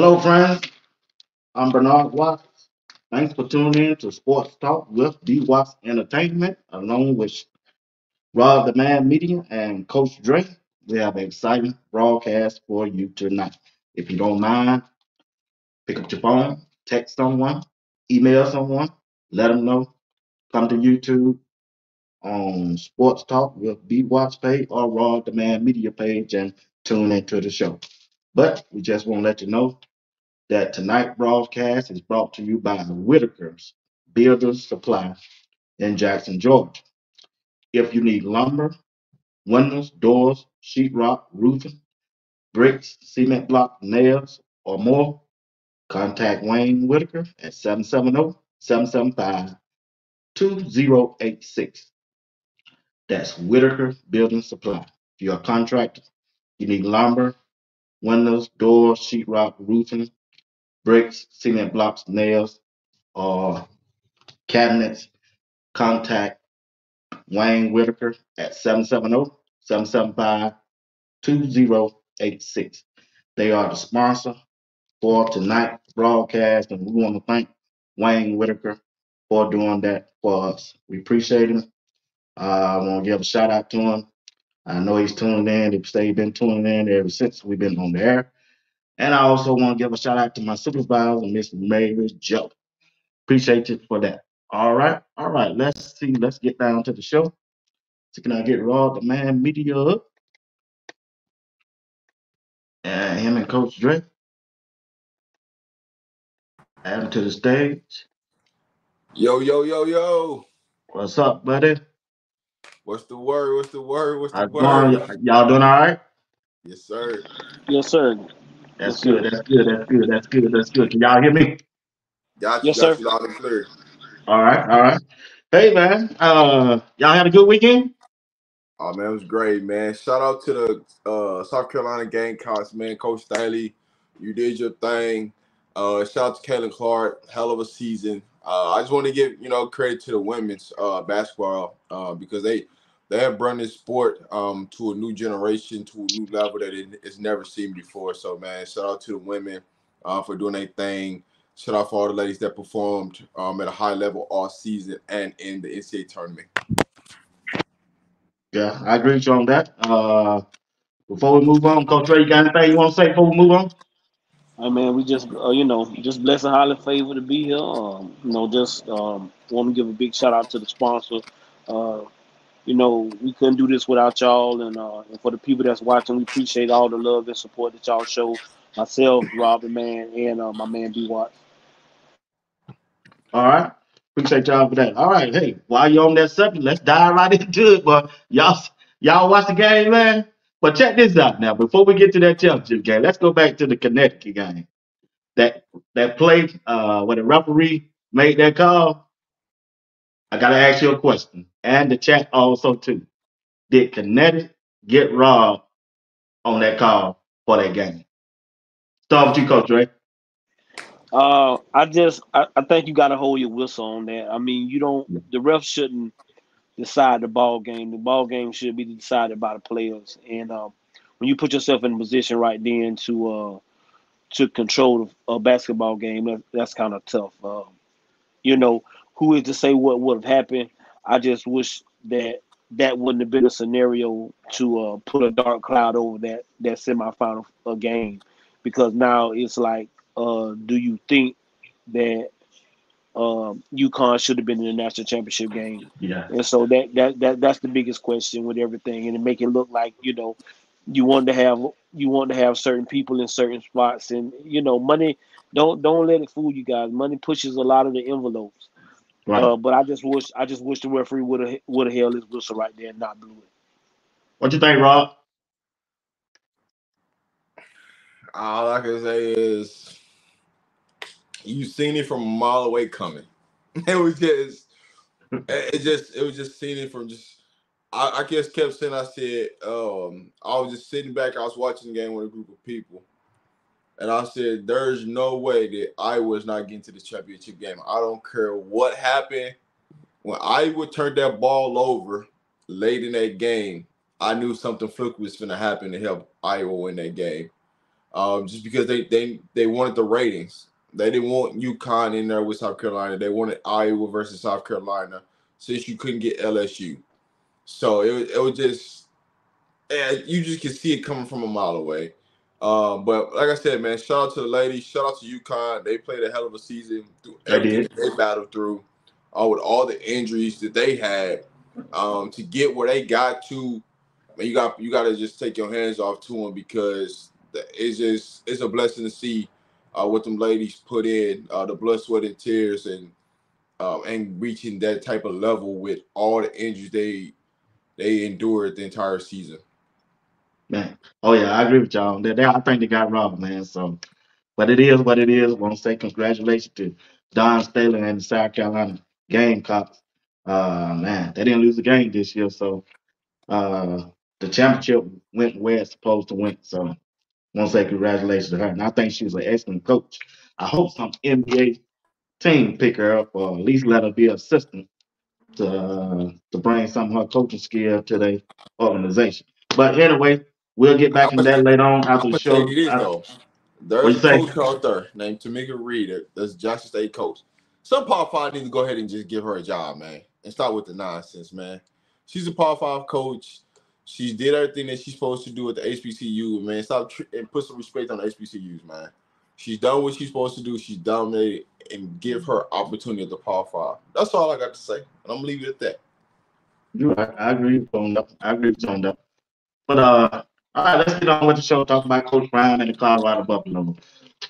Hello, friends. I'm Bernard Watts. Thanks for tuning in to Sports Talk with B Watts Entertainment, along with Rob the Man Media and Coach Dre. We have an exciting broadcast for you tonight. If you don't mind, pick up your phone, text someone, email someone, let them know. Come to YouTube on Sports Talk with B Watts page or Rob the Man Media page and tune into the show. But we just want to let you know that tonight broadcast is brought to you by Whitaker's Builders Supply in Jackson, Georgia. If you need lumber, windows, doors, sheetrock, roofing, bricks, cement block, nails, or more, contact Wayne Whitaker at 770-775-2086. That's Whitaker Building Supply. If you're a contractor, you need lumber, windows, doors, sheetrock, roofing, bricks, cement blocks, nails, or cabinets, contact Wayne Whitaker at 770-775-2086. They are the sponsor for tonight's broadcast, and we want to thank Wayne Whitaker for doing that for us. We appreciate him. Uh, I want to give a shout out to him. I know he's tuned in. He's been tuning in ever since we've been on the air. And I also want to give a shout out to my supervisor, Miss Mary Joe. Appreciate you for that. All right, all right. Let's see. Let's get down to the show. So can I get Rob the man media up and him and Coach Dre add him to the stage. Yo, yo, yo, yo. What's up, buddy? What's the word? What's the word? What's the How's word? Y'all doing all right? Yes, sir. Yes, sir. That's good. That's good. That's good. That's good. That's good. Can y'all hear me? Got you, Yes, got sir. you loud and clear. All right. All right. Hey man, uh, y'all had a good weekend? Oh man, it was great, man. Shout out to the uh South Carolina Gamecocks, man. Coach Staley, you did your thing. Uh shout out to Caitlin Clark, hell of a season. Uh I just want to give, you know, credit to the women's uh basketball uh because they they have brought this sport um to a new generation, to a new level that it, it's never seen before. So man, shout out to the women uh for doing their thing. Shout out for all the ladies that performed um at a high level all season and in the NCAA tournament. Yeah, I agree with you on that. Uh, before we move on, Coach Dre, you got anything you want to say before we move on? I mean, we just, uh, you know, just blessed and highly favored to be here. Um, you know, just um, want to give a big shout out to the sponsor. Uh, you know, we couldn't do this without y'all, and, uh, and for the people that's watching, we appreciate all the love and support that y'all show. Myself, Robin, man, and uh, my man D Watt. All right. Appreciate y'all for that. All right. Hey, while you're on that subject, let's dive right into it. But y'all, y'all watch the game, man. But check this out now. Before we get to that championship game, let's go back to the Connecticut game. That that play, uh, when the referee made that call, I gotta ask you a question, and the chat also too. Did Connecticut get robbed on that call for that game? Start with you, Coach Dre. Uh, I just, I, I think you got to hold your whistle on that. I mean, you don't, the ref shouldn't decide the ball game. The ball game should be decided by the players. And um, when you put yourself in a position right then to uh, to control a basketball game, that, that's kind of tough. Um, you know, who is to say what would have happened? I just wish that that wouldn't have been a scenario to uh, put a dark cloud over that that semifinal uh, game, because now it's like, uh, do you think that um, UConn should have been in the national championship game? Yeah. And so that that that that's the biggest question with everything, and to make it look like you know you want to have you want to have certain people in certain spots, and you know money don't don't let it fool you guys. Money pushes a lot of the envelopes. Right. Uh, but I just wish I just wish the referee would have would have held his whistle right there and not blew it. What you think, Rob? All I can say is you seen it from a mile away coming. It was just it just it was just seeing it from just I, I guess kept saying I said um I was just sitting back, I was watching the game with a group of people. And I said, there's no way that Iowa is not getting to the championship game. I don't care what happened. When I would turn that ball over late in that game, I knew something fluky was going to happen to help Iowa win that game. um, just because they they they wanted the ratings. They didn't want UConn in there with South Carolina. They wanted Iowa versus South Carolina since you couldn't get LSU. So it, it was just, you just can see it coming from a mile away. Um, but like I said, man, shout out to the ladies. Shout out to UConn. They played a hell of a season through They everything they battled through, uh, with all the injuries that they had, um, to get where they got to. Man, you got you got to just take your hands off to them because the- it's just it's a blessing to see uh, what them ladies put in, uh, the blood, sweat, and tears, and um, and reaching that type of level with all the injuries they they endured the entire season. Man. Oh yeah, I agree with y'all. They, they, I think they got robbed, man. So, but it is what it is. Want to say congratulations to Dawn Staley and the South Carolina Gamecocks. Uh, man, they didn't lose the game this year, so uh, the championship went where it's supposed to went. So, want to say congratulations to her, and I think she's an excellent coach. I hope some NBA team pick her up, or at least let her be assistant to uh, to bring some of her coaching skill to the organization. But anyway, we'll get back into that later on after the show. this Uh, though. There's a say? coach out there named Tomekia Reed. That's Jackson State coach. Some Power Five need to go ahead and just give her a job, man, and start with the nonsense, man. She's a Power Five coach. She did everything that she's supposed to do at the HBCU, man. Stop tr- and put some respect on the HBCUs, man. She's done what she's supposed to do. She's dominated, and give her opportunity at the Power Five. That's all I got to say, and I'm gonna leave it at that. You right. I agree with you on that. I agree with you on that. But uh, all right, let's get on with the show. Talk about Coach Brown and the Colorado Buffalo.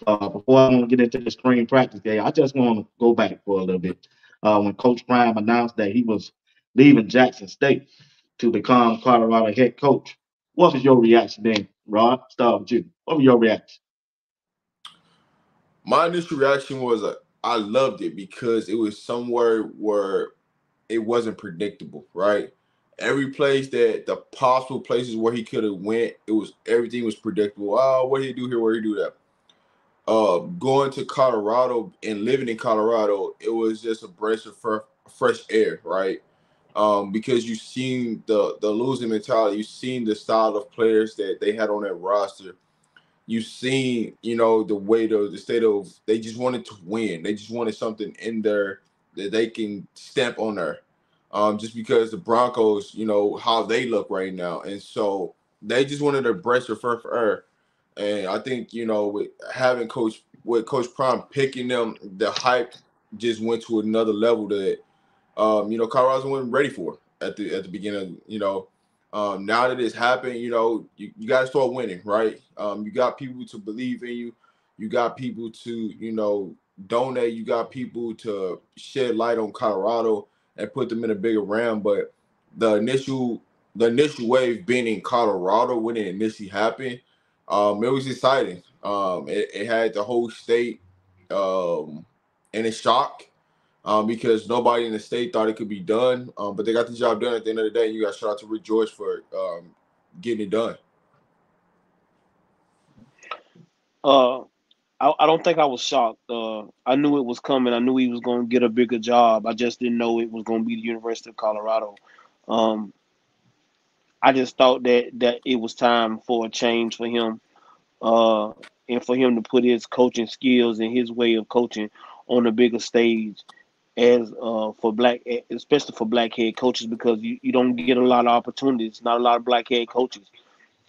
Uh, before I want to get into the spring practice game, I just want to go back for a little bit. Uh, when Coach Prime announced that he was leaving Jackson State to become Colorado head coach, what was your reaction then, Rod? Start with you. What was your reaction? My initial reaction was uh, I loved it because it was somewhere where it wasn't predictable, right? Every place that the possible places where he could have went, it was everything was predictable. Oh, what he do here? Where he do that? Uh, going to Colorado and living in Colorado, it was just a breath of fre- fresh air, right? Um, because you've seen the the losing mentality, you've seen the style of players that they had on that roster you've seen, you know, the way the the state of they just wanted to win. They just wanted something in there that they can stamp on there. Um, just because the Broncos, you know, how they look right now. And so they just wanted to breast for air. And I think, you know, with having coach with Coach Prime picking them, the hype just went to another level that um, you know, Colorado wasn't ready for at the at the beginning, you know. Um, now that it's happened, you know, you, you got to start winning, right? Um, you got people to believe in you. You got people to, you know, donate. You got people to shed light on Colorado and put them in a bigger round. But the initial, the initial wave being in Colorado when it initially happened, um, it was exciting. Um, it, it had the whole state um, in a shock um, because nobody in the state thought it could be done. Um, but they got the job done at the end of the day. And you got shout out to Rick for um, getting it done. Uh, I, I don't think I was shocked. Uh, I knew it was coming. I knew he was going to get a bigger job. I just didn't know it was going to be the University of Colorado. Um, I just thought that that it was time for a change for him, uh, and for him to put his coaching skills and his way of coaching on a bigger stage, as uh, for black, especially for black head coaches, because you, you don't get a lot of opportunities. Not a lot of black head coaches,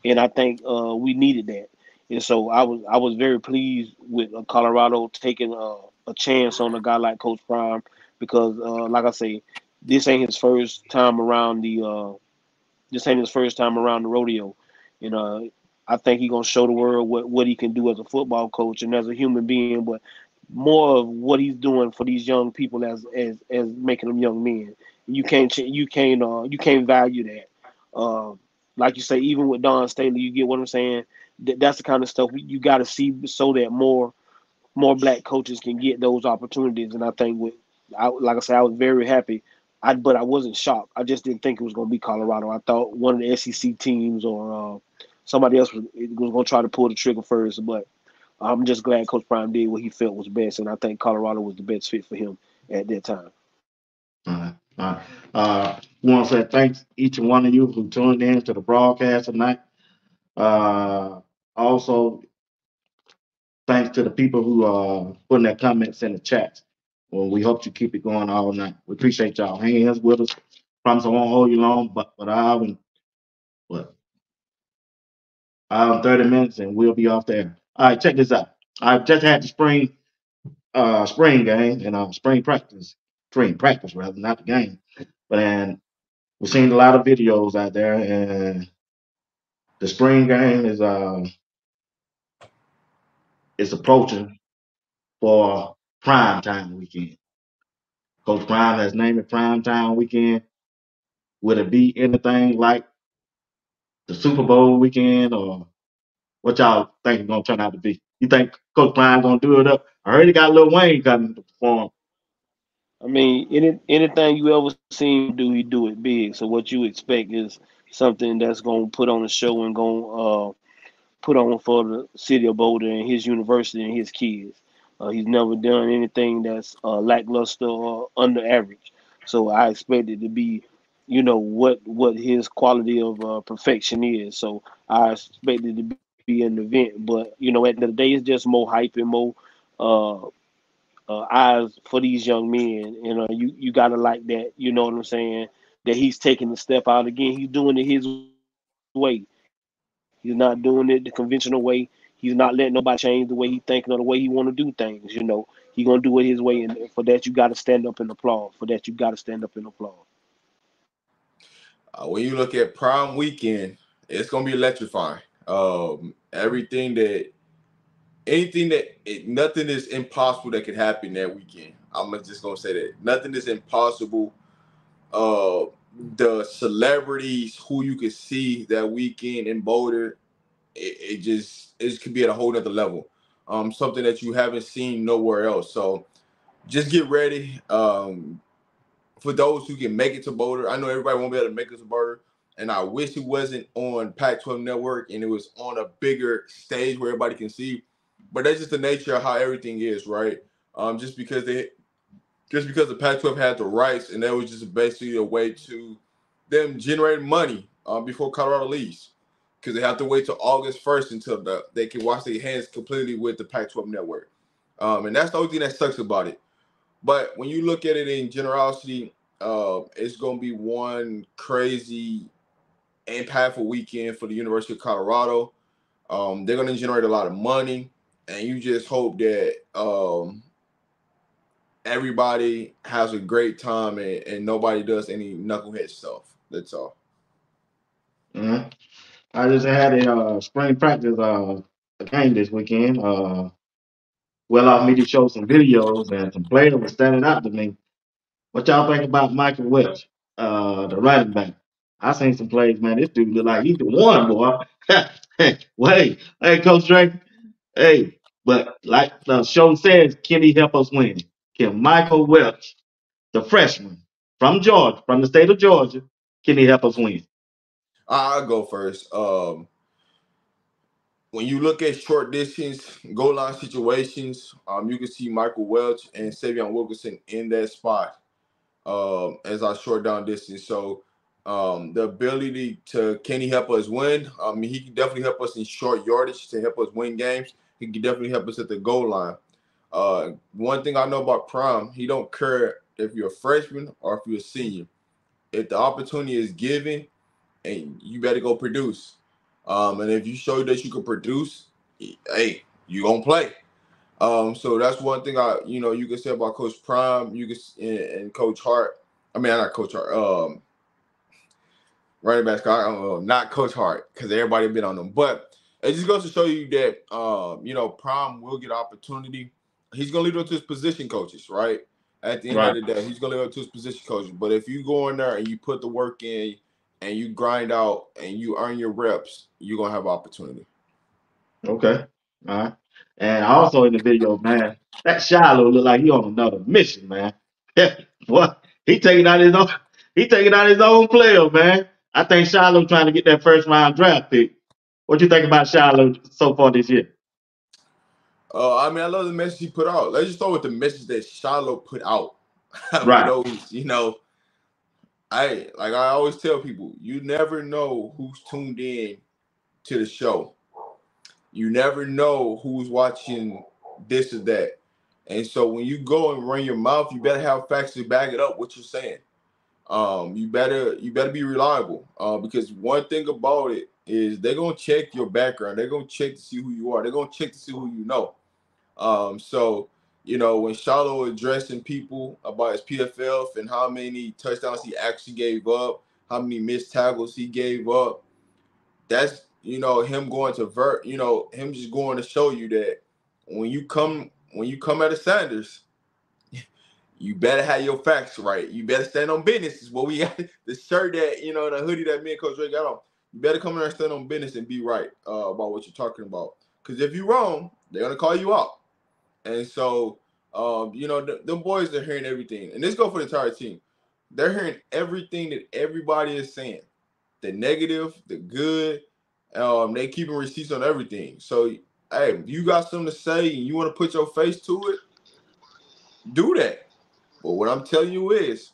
and I think uh, we needed that. And so I was I was very pleased with uh, Colorado taking uh, a chance on a guy like Coach Prime because, uh, like I say, this ain't his first time around the uh, this ain't his first time around the rodeo. Know, I think he's gonna show the world what, what he can do as a football coach and as a human being, but more of what he's doing for these young people as as as making them young men. You can't you can't uh, you can't value that. Uh, like you say, even with Dawn Staley, you get what I'm saying. Th- that's the kind of stuff you got to see so that more more black coaches can get those opportunities. And I think with I, like I said, I was very happy. I but I wasn't shocked. I just didn't think it was going to be Colorado. I thought one of the SEC teams or uh, somebody else was, was going to try to pull the trigger first. But I'm just glad Coach Prime did what he felt was best, and I think Colorado was the best fit for him at that time. All right. All right. Uh, want to say thanks each and one of you who tuned in to the broadcast tonight. Uh, also, thanks to the people who are putting their comments in the chat. Well, we hope you keep it going all night. We appreciate y'all hanging here with us. Promise I won't hold you long, but but hour and what and 30 minutes and we'll be off there. All right, check this out. I just had the spring uh spring game and uh spring practice, spring practice rather, not the game. But then we've seen a lot of videos out there and the spring game is uh is approaching for prime time weekend. Coach Prime has named it prime time weekend. Would it be anything like the Super Bowl weekend or what y'all think it's gonna turn out to be? You think Coach Prime gonna do it up? I he got Lil Wayne coming to perform. I mean, any anything you ever seen do, he do it big. So what you expect is something that's gonna put on a show and gonna uh, put on for the city of Boulder and his university and his kids. Uh, he's never done anything that's uh, lackluster or under average. So I expect it to be, you know, what what his quality of uh, perfection is. So I expect it to be an event. But you know, at the end of the day, it's just more hype and more uh, uh, eyes for these young men. You know, you you gotta like that. You know what I'm saying? That he's taking the step out again. He's doing it his way. He's not doing it the conventional way. He's not letting nobody change the way he thinking or the way he want to do things. You know, he gonna do it his way, and for that you got to stand up and applaud. For that you got to stand up and applaud. Uh, when you look at Prime Weekend, it's gonna be electrifying. Um, everything that, anything that, it, nothing is impossible that could happen that weekend. I'm just gonna say that nothing is impossible. Uh, the celebrities who you could see that weekend in Boulder, it, it just it could be at a whole other level. Um, something that you haven't seen nowhere else. So just get ready. Um, for those who can make it to Boulder, I know everybody won't be able to make it to Boulder, and I wish it wasn't on Pac-12 Network and it was on a bigger stage where everybody can see. But that's just the nature of how everything is, right? Um, just because they just because the Pac-12 had the rights, and that was just basically a way to them generate money um, before Colorado leaves, because they have to wait till August 1st until the, they can wash their hands completely with the Pac-12 network, um, and that's the only thing that sucks about it. But when you look at it in generosity, uh, it's going to be one crazy, impactful weekend for the University of Colorado. Um, they're going to generate a lot of money, and you just hope that um, everybody has a great time and, and nobody does any knucklehead stuff. That's all. Mhm. I just had a uh, spring practice uh game this weekend. Uh, well off me to show some videos and some players were standing out to me. What y'all think about Michael Welch, uh, the running back? I seen some plays, man. This dude look like he's the one, boy. Wait, hey, Coach Drake. Hey, but like the show says, can he help us win? Can Michael Welch, the freshman from Georgia, from the state of Georgia, can he help us win? I'll go first. Um, when you look at short distance goal line situations, um, you can see Michael Welch and Savion Wilkerson in that spot um, as our short down distance. So um, the ability to can he help us win? I mean, he can definitely help us in short yardage to help us win games. He can definitely help us at the goal line. Uh, one thing I know about Prime, he don't care if you're a freshman or if you're a senior. If the opportunity is given, and you better go produce. Um, and if you show that you can produce, hey, you gonna play. Um, so that's one thing I, you know, you can say about Coach Prime, you can and, and Coach Hart. I mean, not Coach Hart. Um, running back, uh, not Coach Hart, because everybody been on them. But it just goes to show you that, um, you know, Prime will get opportunity. He's gonna lead up to his position coaches, right? At the end Right. of the day, he's gonna lead up to his position coaches. But if you go in there and you put the work in, and you grind out and you earn your reps, you're gonna have opportunity. Okay. All right. And also in the video, man, that Shiloh look like he on another mission, man. what? He taking out his own he taking out his own player, man. I think Shiloh trying to get that first round draft pick. What you think about Shiloh so far this year? Uh, I mean, I love the message he put out. Let's just start with the message that Shiloh put out. Right. those, you know, I like I always tell people, you never know who's tuned in to the show. You never know who's watching this or that. And so when you go and run your mouth, you better have facts to back it up what you're saying. Um, you better you better be reliable. Uh, because one thing about it is they're gonna check your background, they're gonna check to see who you are, they're gonna check to see who you know. Um, so you know, when Shiloh addressing people about his PFF and how many touchdowns he actually gave up, how many missed tackles he gave up, that's you know him going to vert, you know, him just going to show you that when you come when you come at a Sanders, you better have your facts right. You better stand on business. Is what we got the shirt that you know the hoodie that me and Coach Ray got on. You better come in and stand on business and be right uh, about what you're talking about. Because if you're wrong, they're gonna call you out. And so, um, you know, the, them boys are hearing everything, and this go for the entire team. They're hearing everything that everybody is saying, the negative, the good. Um, they keeping receipts on everything. So, hey, you got something to say and you want to put your face to it, do that. But what I'm telling you is,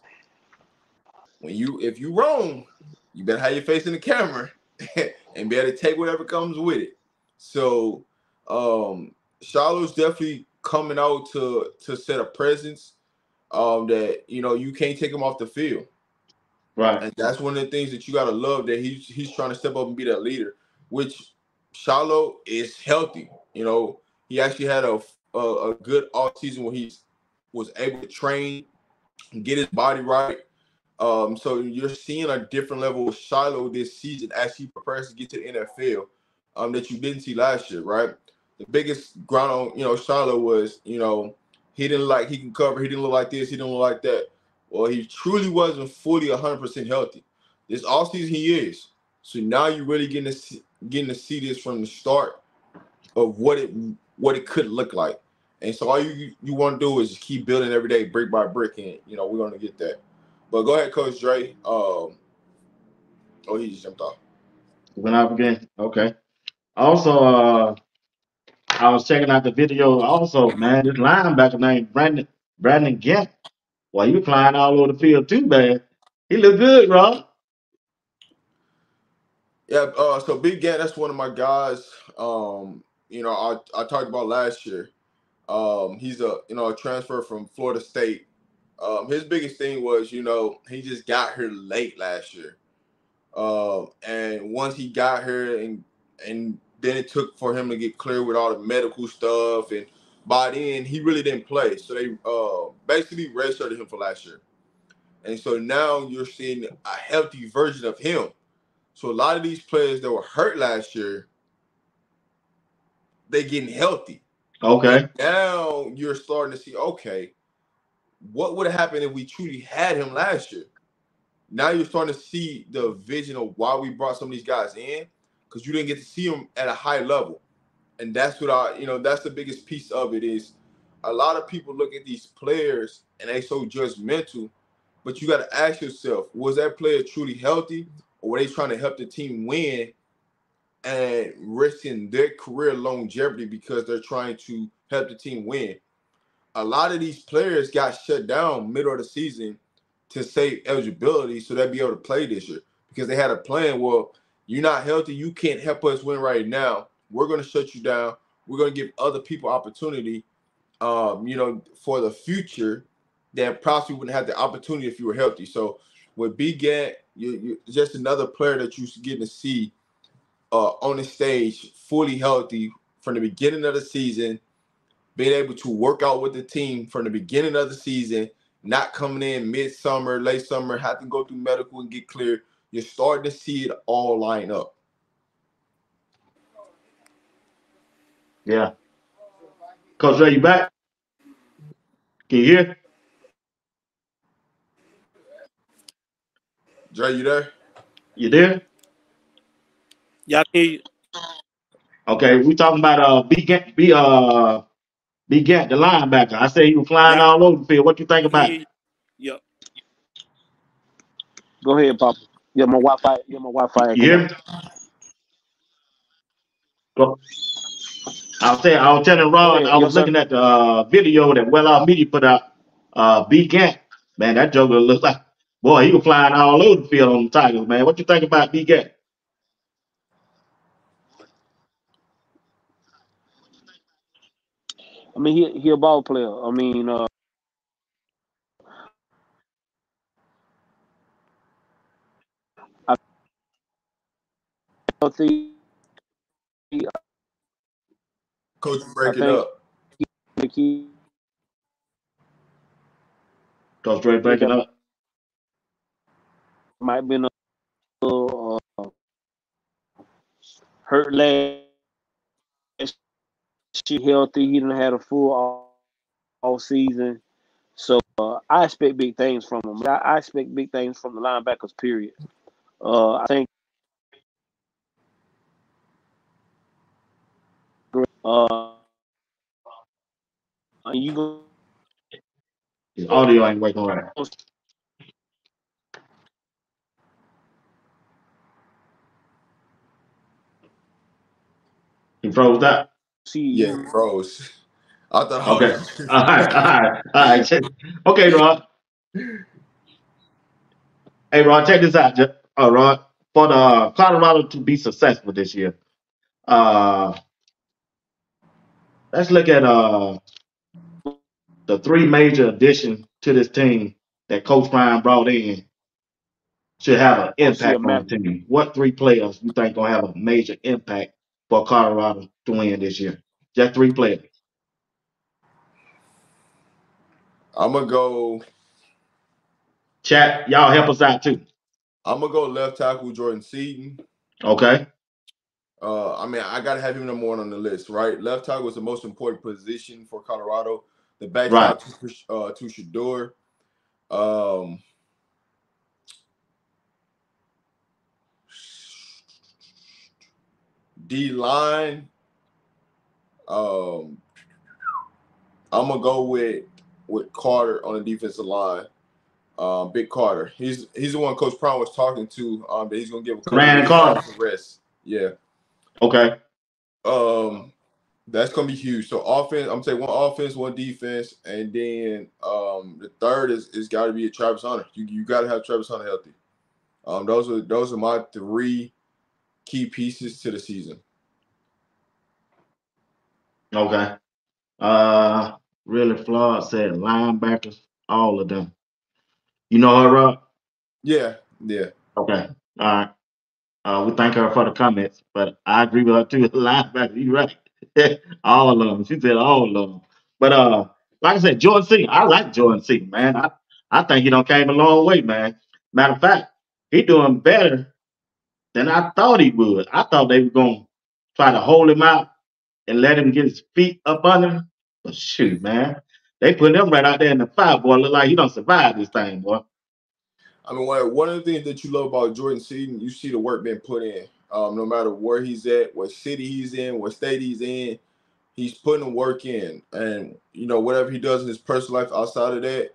when you if you wrong, you better have your face in the camera and be able to take whatever comes with it. So, um, Shiloh's definitely coming out to to set a presence um that you know you can't take him off the field. Right. And that's one of the things that you gotta love that he's he's trying to step up and be that leader, which Shiloh is healthy. You know, he actually had a a, a good off season where he was able to train and get his body right. Um, so you're seeing a different level of Shiloh this season as he prepares to get to the NFL um, that you didn't see last year, right? The biggest ground on you know Shiloh was you know he didn't like he can cover he didn't look like this he didn't look like that. Well he truly wasn't fully 100% healthy. This offseason he is. So now you're really getting to see, getting to see this from the start of what it what it could look like. And so all you you want to do is keep building every day brick by brick and you know we're to get that. But go ahead coach Dre. Um oh he just jumped off. Went off again. Okay. Also, uh, I was checking out the video. Also, man, this linebacker named Brandon Brandon Gant. Well, was flying all over the field too, man. He looked good, Rob. Yeah, uh, so Big Gant, that's one of my guys. Um, you know, I, I talked about last year. Um, he's a you know a transfer from Florida State. Um, his biggest thing was, you know, he just got here late last year. Um, and once he got here and and then it took for him to get clear with all the medical stuff and by then he really didn't play. So they uh basically redshirted him for last year. And so now you're seeing a healthy version of him. So a lot of these players that were hurt last year, they getting healthy. Okay. Now you're starting to see, okay, what would have happened if we truly had him last year? Now you're starting to see the vision of why we brought some of these guys in because you didn't get to see them at a high level. And that's what I, you know, that's the biggest piece of it is a lot of people look at these players and they so judgmental, but you got to ask yourself, was that player truly healthy or were they trying to help the team win and risking their career longevity because they're trying to help the team win? A lot of these players got shut down middle of the season to save eligibility so they'd be able to play this year because they had a plan. Well, you're not healthy. You can't help us win right now. We're going to shut you down. We're going to give other people opportunity, um, you know, for the future that possibly wouldn't have the opportunity if you were healthy. So with B Gant, you, are just another player that you're getting to see uh, on the stage fully healthy from the beginning of the season, being able to work out with the team from the beginning of the season, not coming in mid-summer, late summer, have to go through medical and get cleared you're starting to see it all line up. Yeah. Coach Ray, you back? Can you hear? Dre, you there? You there? Y'all can Okay, we talking about uh B Gant, B uh B Gant, the linebacker. I say he was flying Yeah. all over the field. What you think about? hear you. Yep. Go ahead, Papa. Yeah, my Wi-Fi. Yeah, my Wi-Fi. You hear me? Go. I was saying, I was telling Go ahead. I Yes, was sir. looking at the uh, video that Well Off Media put out. Uh, B Gant, man, that joker looks like boy, he was flying all over the field on the Tigers, man. What you think about B Gant? I mean, he he a ball player. I mean, uh, healthy. Coach, you break I it think- up. He, Coach Dre breaking up. might been a little uh, hurt last She healthy. He didn't have a full all, all season. So uh, I expect big things from him. I, I expect big things from the linebackers. Period. Uh, I think. Uh, you go His audio ain't working right. He froze up. see Yeah, you pros. I thought I Okay. was. All right, all right, all right. check- Okay, Rod. Hey, Rod, check this out. Ju- Uh, Rod, for the Colorado to be successful this year, uh, let's look at uh the three major additions to this team that Coach Ryan brought in should have an Oh, see a impact on the team. What three players you think gonna have a major impact for Colorado to win this year? Just three players. I'm gonna go. Chat, y'all help us out too. I'm gonna go left tackle Jordan Seaton. Okay. Uh, I mean, I gotta have him number one on the list, right? Left tackle is the most important position for Colorado. The backside to uh, to Shedeur. Um, D line. Um, I'm gonna go with with Carter on the defensive line. Um, Big Carter. He's he's the one Coach Brown was talking to. Um, that he's gonna give a couple Brandon Carter. to rest. Yeah. Okay. Um, that's gonna be huge. So offense, I'm saying one offense, one defense, and then um the third is is got to be a Travis Hunter. You you got to have Travis Hunter healthy. Um, those are those are my three key pieces to the season. Okay. Uh, really flawed said linebackers, all of them. You know her, Rob? Yeah, yeah. Okay. All right. Uh, we thank her for the comments, but I agree with her too. Linebackers, you right. all of them. She said all of them. But uh, like I said, Jordan C. I like Jordan C. Man, I I think he done came a long way, man. Matter of fact, he doing better than I thought he would. I thought they were gonna try to hold him out and let him get his feet up under him. But shoot, man, they put him right out there in the fire, boy. Look like he don't survive this thing, boy. I mean, one one of the things that you love about Jordan Seaton, you see the work being put in. Um, no matter where he's at, what city he's in, what state he's in, he's putting the work in. And you know, whatever he does in his personal life outside of that,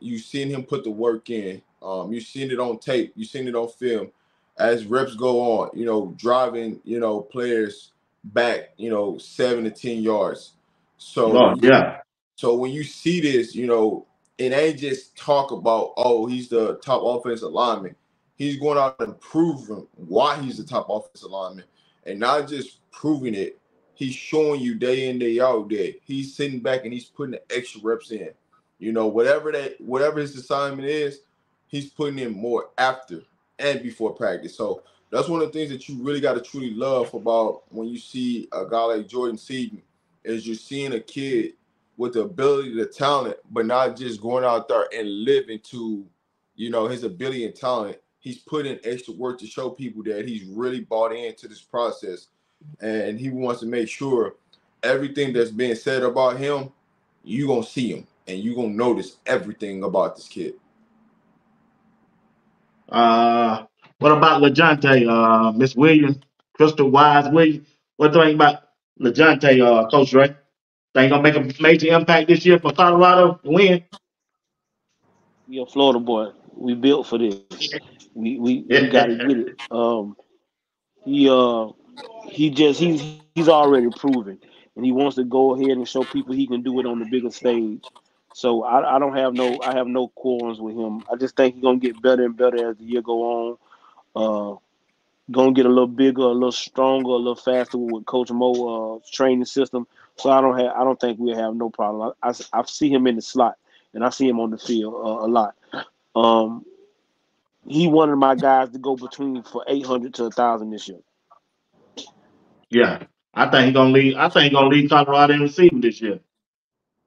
you've seen him put the work in. Um, you seen it on tape, You've seen it on film. As reps go on, you know, driving, you know, players back, you know, seven to ten yards. So Oh, yeah. so when you see this, you know, it ain't just talk about, oh, he's the top offensive lineman. He's going out and proving why he's the top offensive lineman. And not just proving it, he's showing you day in, day out that he's sitting back and he's putting the extra reps in. You know, whatever that whatever his assignment is, he's putting in more after and before practice. So that's one of the things that you really got to truly love about when you see a guy like Jordan Seaton, is you're seeing a kid with the ability, the talent, but not just going out there and living to, you know, his ability and talent. He's putting extra work to show people that he's really bought into this process, and he wants to make sure everything that's being said about him, you gonna see him and you gonna notice everything about this kid. Uh, what about LaJohntay, uh, Miss Williams, Crystal Wise Williams? What do you think about LaJohntay, uh, Coach Ray? Think gonna make a major impact this year for Colorado to win? You're a Florida boy. We built for this. We we, we gotta get it. Um he uh he just he's he's already proven and he wants to go ahead and show people he can do it on the bigger stage. So I, I don't have no I have no qualms with him. I just think he's gonna get better and better as the year go on. Uh gonna get a little bigger, a little stronger, a little faster with Coach Mo uh, training system. So I don't have, I don't think we have no problem. I, I, I, see him in the slot, and I see him on the field uh, a lot. Um, he wanted my guys to go between for eight hundred to a thousand this year. Yeah, I think he's gonna lead. I think he's gonna lead Colorado in receiving this year,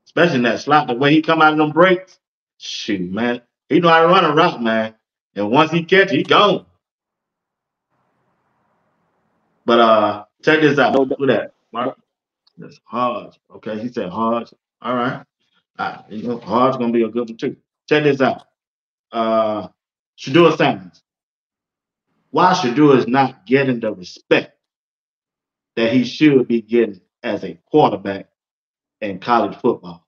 especially in that slot. The way he come out of them breaks, shoot, man, he know how to run a route, man. And once he catch, he gone. But uh, check this out. No, Look at that. Mark. That's Hodge. Okay, he said Hodge. All right. All right. You know, Hodge gonna be a good one too. Check this out. Uh Shedeur Sanders. Why Shedeur is not getting the respect that he should be getting as a quarterback in college football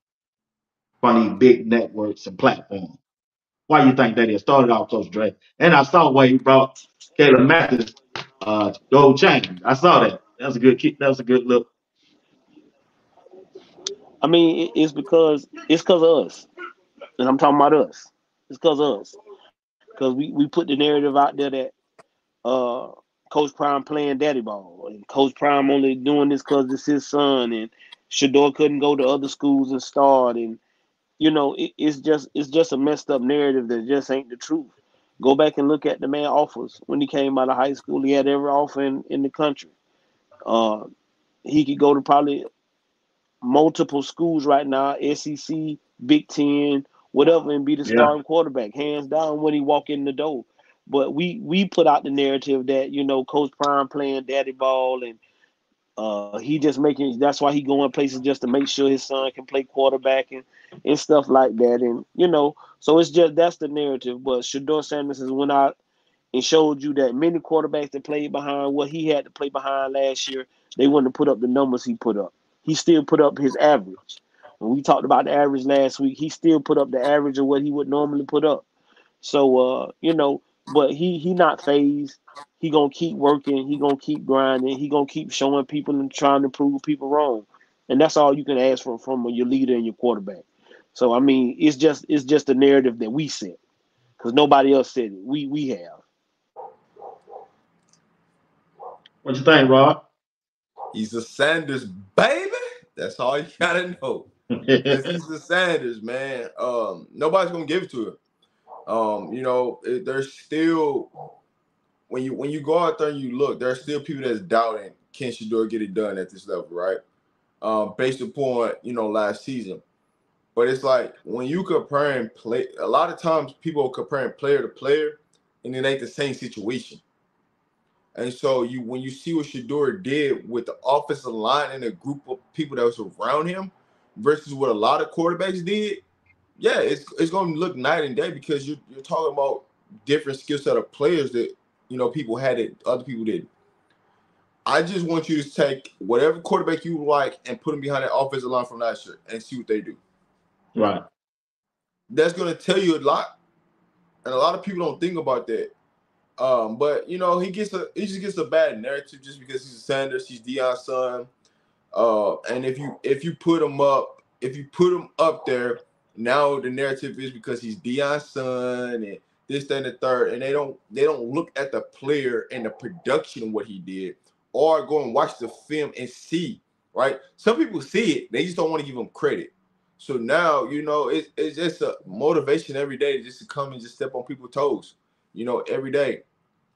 from these big networks and platforms. Why you think that is? Started off Coach Dre. And I saw where he brought Caleb Mathis uh gold chain. I saw that. That was a good kick. That was a good look. I mean, it's because it's because of us, and I'm talking about us. It's because of us, because we we put the narrative out there that uh Coach Prime playing daddy ball, and Coach Prime only doing this because it's his son, and Shedeur couldn't go to other schools and start, and you know, it, it's just it's just a messed up narrative that just ain't the truth. Go back and look at the man offers when he came out of high school. He had every offer in, in the country. Uh, he could go to probably multiple schools right now, SEC, Big Ten, whatever, and be the starting yeah. quarterback, hands down when he walk in the door. But we we put out the narrative that you know Coach Prime playing daddy ball and uh, he just making that's why he going places just to make sure his son can play quarterback and, and stuff like that. And you know, so it's just that's the narrative. But Shedeur Sanders has went out and showed you that many quarterbacks that played behind what he had to play behind last year, they wouldn't have put up the numbers he put up. He still put up his average. When we talked about the average last week, he still put up the average of what he would normally put up. So uh, you know, but he he not phased. He gonna keep working. He gonna keep grinding. He gonna keep showing people and trying to prove people wrong. And that's all you can ask for from your leader and your quarterback. So I mean, it's just it's just a narrative that we set because nobody else said it. We we have. What you think, Rob? He's a Sanders baby. That's all you gotta know. he's a Sanders man. Um, nobody's gonna give it to him. Um, you know, it, there's still when you when you go out there and you look, there are still people that's doubting can Shedeur get it done at this level, right? Um, based upon you know last season. But it's like when you comparing play, a lot of times people are comparing player to player, and it ain't the same situation. And so you when you see what Shedeur did with the offensive line and a group of people that was around him versus what a lot of quarterbacks did, yeah, it's it's gonna look night and day because you're you're talking about different skill set of players that you know people had it, other people didn't. I just want you to take whatever quarterback you like and put them behind that offensive line from last year and see what they do. Right. That's gonna tell you a lot, and a lot of people don't think about that. Um, but you know, he gets a he just gets a bad narrative just because he's a Sanders, he's Deion's son. Uh, and if you if you put him up, if you put him up there, now the narrative is because he's Deion's son and this, and the third, and they don't they don't look at the player and the production of what he did, or go and watch the film and see. Right? Some people see it, they just don't want to give him credit. So now, you know, it's, it's just a motivation every day just to come and just step on people's toes. You know, every day.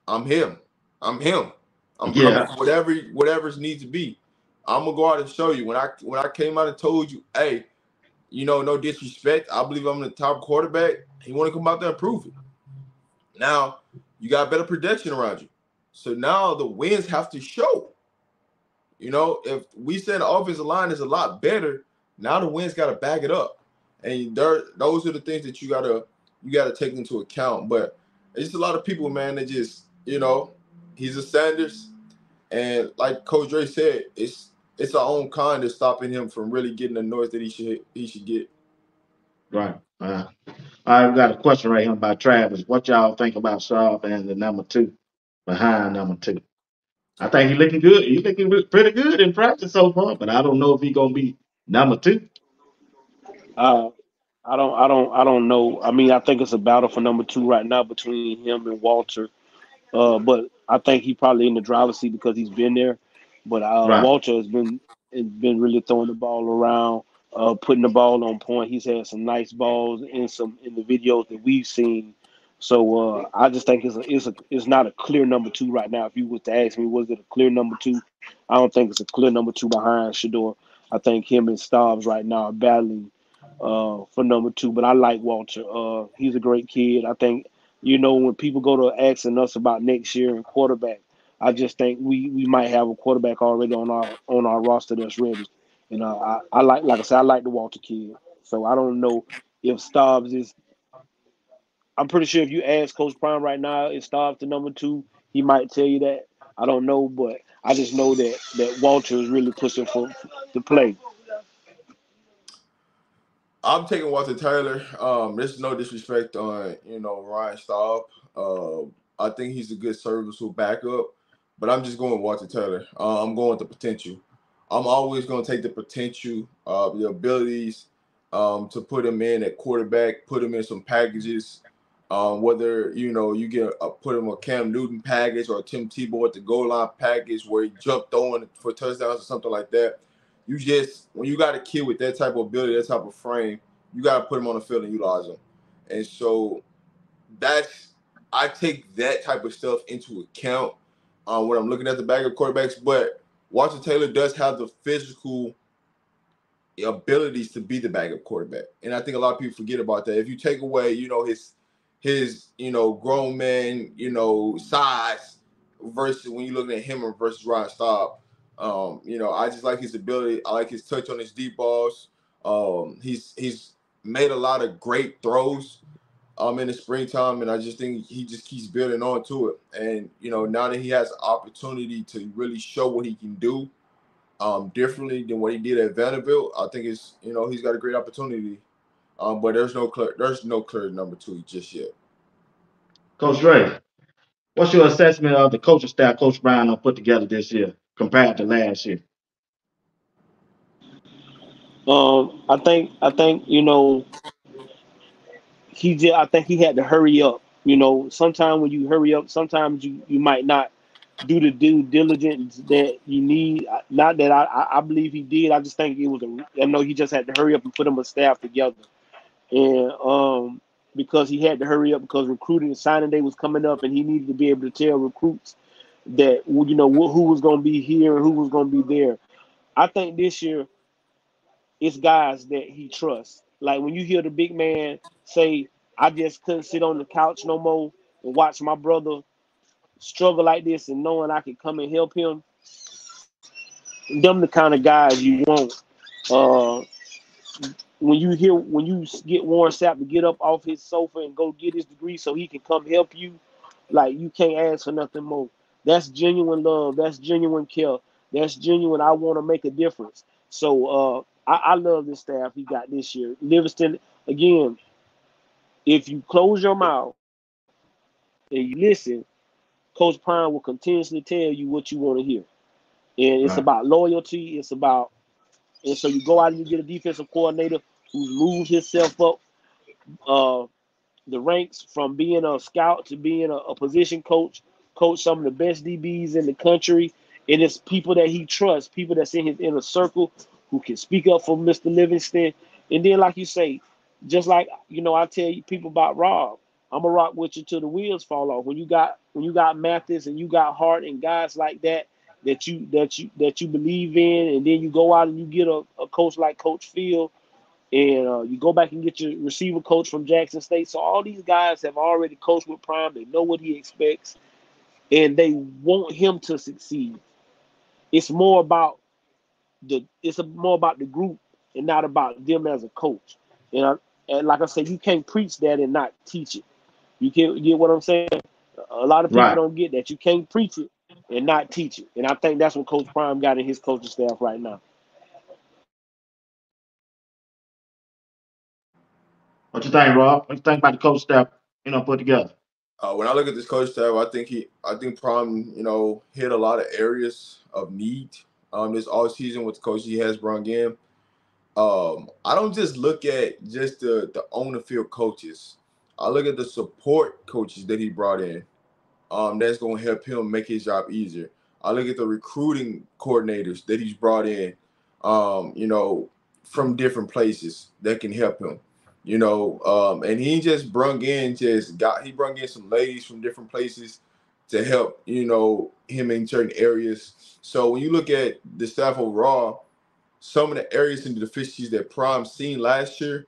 I'm him. I'm him. I'm yeah. coming whatever whatever's needs to be. I'm gonna go out and show you. When I when I came out and told you, hey, you know, no disrespect. I believe I'm the top quarterback. He want to come out there and prove it. Now you got better protection around you. So now the wins have to show. You know, if we said the offensive line is a lot better, now the wins got to back it up. And there, those are the things that you gotta you gotta take into account. But it's just a lot of people, man, that just you know, he's a Sanders, and like Coach Dre said, it's it's our own kind that's stopping him from really getting the noise that he should he should get. Right. Uh, I've got a question right here about Travis. What y'all think about Sharp and the number two behind number two? I think he's looking good. He's looking pretty good in practice so far, but I don't know if he's gonna be number two. Uh, I don't, I don't, I don't know. I mean, I think it's a battle for number two right now between him and Walter. Uh, but I think he probably in the driver's seat because he's been there. But uh, Right. Walter has been has been really throwing the ball around, uh, putting the ball on point. He's had some nice balls in some in the videos that we've seen. So uh, I just think it's a, it's a it's not a clear number two right now. If you was to ask me, was it a clear number two? I don't think it's a clear number two behind Shedeur. I think him and Stobbs right now are battling uh, for number two. But I like Walter. Uh, he's a great kid. I think you know when people go to asking us about next year and quarterback, I just think we we might have a quarterback already on our on our roster that's ready. And uh, I, I like like I said, I like the Walter kid. So I don't know if Stobbs is. I'm pretty sure if you ask Coach Prime right now, is Stobbs the number two, he might tell you that. I don't know, but I just know that that Walter is really pushing for to play. I'm taking Walter Taylor. Um, there's no disrespect on you know Ryan Staub. Uh, I think he's a good serviceable backup, but I'm just going Walter Taylor. Uh, I'm going with the potential. I'm always going to take the potential, uh, the abilities um, to put him in at quarterback, put him in some packages. Um, whether you know you get a, put him a Cam Newton package or Tim Tebow at the goal line package where he jumped on for touchdowns or something like that. You just when you got a kid with that type of ability, that type of frame, you got to put him on the field and utilize him. And so that's I take that type of stuff into account uh, when I'm looking at the backup quarterbacks. But Walter Taylor does have the physical abilities to be the backup quarterback, and I think a lot of people forget about that. If you take away, you know, his his you know grown man, you know, size versus when you're looking at him versus Ryan Staub. Um, you know, I just like his ability. I like his touch on his deep balls. Um, he's he's made a lot of great throws um in the springtime, and I just think he just keeps building on to it. And you know, now that he has opportunity to really show what he can do, um, differently than what he did at Vanderbilt, I think it's you know he's got a great opportunity. Um, but there's no clear there's no clear number two just yet. Coach Ray, what's your assessment of the coaching staff Coach Brown put together this year compared to last year? Um, I think I think you know he did. I think he had to hurry up. You know, sometimes when you hurry up, sometimes you you might not do the due diligence that you need. Not that I I- believe he did. I just think it was a. I know he just had to hurry up and put him a staff together, and um because he had to hurry up because recruiting signing day was coming up, and he needed to be able to tell recruits that you know who was going to be here who was going to be there. I think this year it's guys that he trusts. Like when you hear the big man say, I just couldn't sit on the couch no more and watch my brother struggle like this and knowing I could come and help him. Them the kind of guys you want. Uh when you hear when you get Warren Sapp to get up off his sofa and go get his degree so he can come help you, like you can't ask for nothing more. That's genuine love. That's genuine care. That's genuine. I want to make a difference. So uh, I, I love this staff he got this year. Livingston, again, if you close your mouth and you listen, Coach Prime will continuously tell you what you want to hear. And it's Right. about loyalty. It's about, and so you go out and you get a defensive coordinator who's moved himself up uh, the ranks from being a scout to being a, a position coach, coach some of the best DBs in the country. And it's people that he trusts, people that's in his inner circle who can speak up for Mr. Livingston. And then, like you say, just like you know, I tell you people about Rob. I'm gonna rock with you till the wheels fall off. When you got when you got Mathis and you got Hart and guys like that that you that you that you believe in, and then you go out and you get a, a coach like Coach Field, and uh, you go back and get your receiver coach from Jackson State. So all these guys have already coached with Prime. They know what he expects, and they want him to succeed. It's more about the it's more about the group and not about them as a coach. And, I, and like I said, you can't preach that and not teach it. You can get what I'm saying. A lot of people Right. don't get that. You can't preach it and not teach it. And I think that's what Coach Prime got in his coaching staff right now. What you think, Rob? What you think about the coach staff you know put together? Uh, when I look at this coach staff, I think he, I think Prime, you know, hit a lot of areas of need um, this all season with the coach he has brought in. Um, I don't just look at just the the on the field coaches. I look at the support coaches that he brought in. um, that's going to help him make his job easier. I look at the recruiting coordinators that he's brought in, um, you know, from different places that can help him. You know, um, and he just brung in just got he brung in some ladies from different places to help, you know, him in certain areas. So when you look at the staff overall, some of the areas and the deficiencies that Prime seen last year,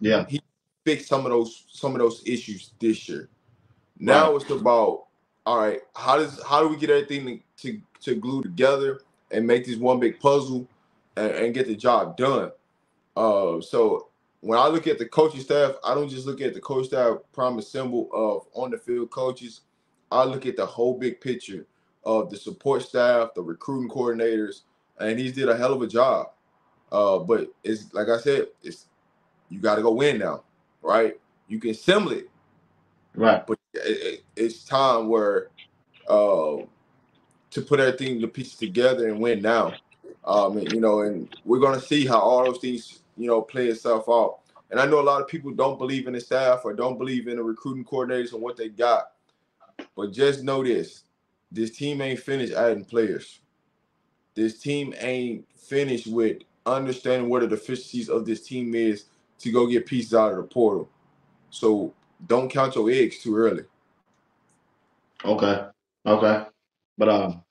Yeah. he fixed some of those some of those issues this year. Now Right. it's about all right, how does how do we get everything to, to, to glue together and make this one big puzzle and, and get the job done? Uh, so when I look at the coaching staff, I don't just look at the coach staff prime symbol of on the field coaches. I look at the whole big picture of the support staff, the recruiting coordinators, and he's did a hell of a job. Uh, but it's like I said, it's you got to go win now, right? You can assemble it, Right. but it, it, it's time where uh, to put everything the pieces together and win now. Um, and, you know, and we're gonna see how all those things you know play itself out. And I know a lot of people don't believe in the staff or don't believe in the recruiting coordinators and what they got. But just know this: this team ain't finished adding players. This team ain't finished with understanding what the deficiencies of this team is to go get pieces out of the portal. So don't count your eggs too early. Okay. Okay. But um,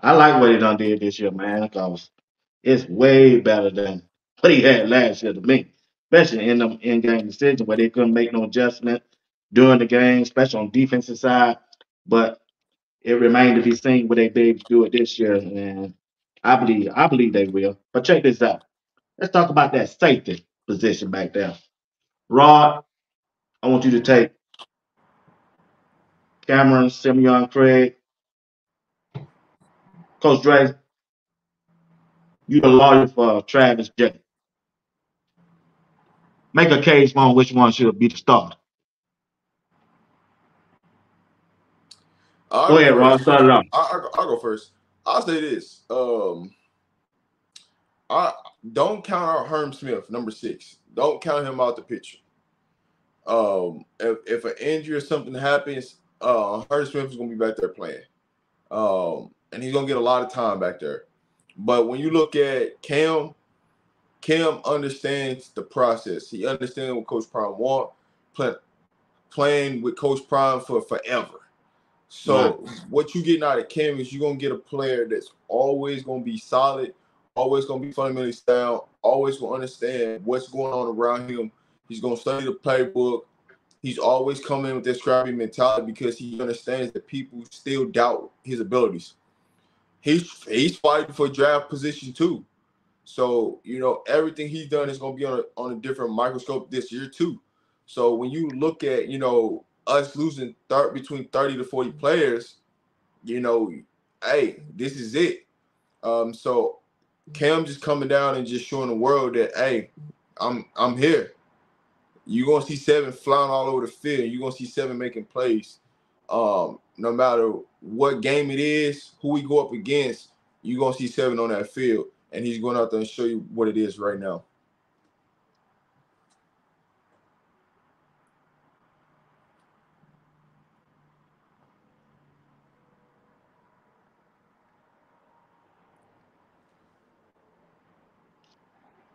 I like what he done did this year, man, because it's way better than what he had last year to me. Especially in them in game decision where they couldn't make no adjustment during the game, especially on defensive side. But it remained to be seen will they be able to do it this year. And I believe I believe they will. But check this out. Let's talk about that safety position back there. Rod, I want you to take Cameron, Silmon, Craig, Coach Dre, you the lawyer for Travis J. Make a case on which one should be the starter. I'll Go ahead, Ron. Start it off. I, I, I'll go first. I'll say this. Um, I don't count out Herm Smith, number six. Don't count him out the picture. Um, if, if an injury or something happens, uh, Herm Smith is gonna be back there playing. Um, and he's gonna get a lot of time back there. But when you look at Cam, Cam understands the process. He understands what Coach Prime want, play, playing with Coach Prime for forever. So what you're getting out of Cam is you're gonna get a player that's always gonna be solid, always gonna be fundamentally sound, always gonna understand what's going on around him. He's gonna study the playbook. He's always coming with this scrappy mentality because he understands that people still doubt his abilities. He's he's fighting for draft position too. So you know everything he's done is gonna be on a on a different microscope this year too. So when you look at you know us losing third between 30 to 40 players, you know, hey, this is it. Um, so Cam just coming down and just showing the world that hey, I'm I'm here. You're gonna see seven flying all over the field. You're gonna see seven making plays. Um, no matter what game it is, who we go up against, you're gonna see seven on that field, and he's going out there and show you what it is right now.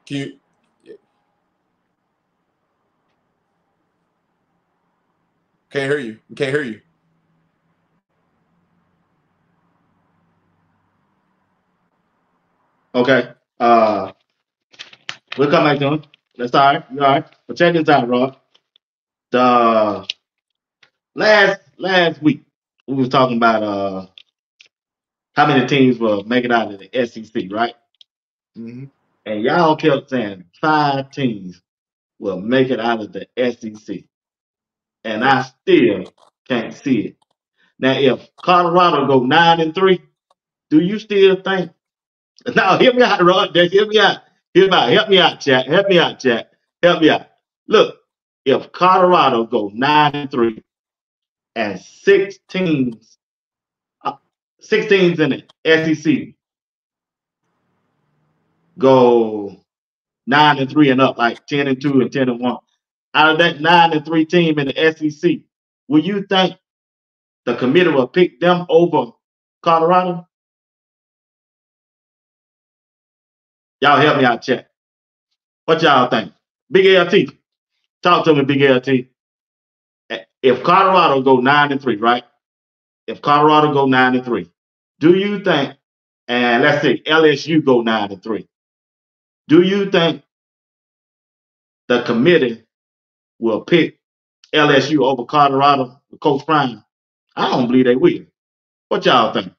Can you? Can't hear you. Can't hear you. Okay. Uh we'll come back to him. That's all right. You all right. But check this out, Rod. The last last week we was talking about uh how many teams will make it out of the SEC, right? Mm-hmm. And y'all kept saying five teams will make it out of the SEC. And I still can't see it. Now, if Colorado go nine and three, do you still think? Now, hear me out, Rod. Just hear me out. Hear me out. Help me out, Jack. Help me out, Jack. Help me out. Look, if Colorado go nine and three, and six teams, uh, six teams in the SEC go nine and three and up, like ten and two and ten and one. Out of that nine and three team in the SEC, will you think the committee will pick them over Colorado? Y'all help me out, chat. What y'all think? Big LT, talk to me, Big LT. If Colorado go nine and three, right? If Colorado go nine and three, do you think? And let's say LSU go nine and three. Do you think the committee will pick LSU over Colorado with Coach Prime? I don't believe they will. What y'all think?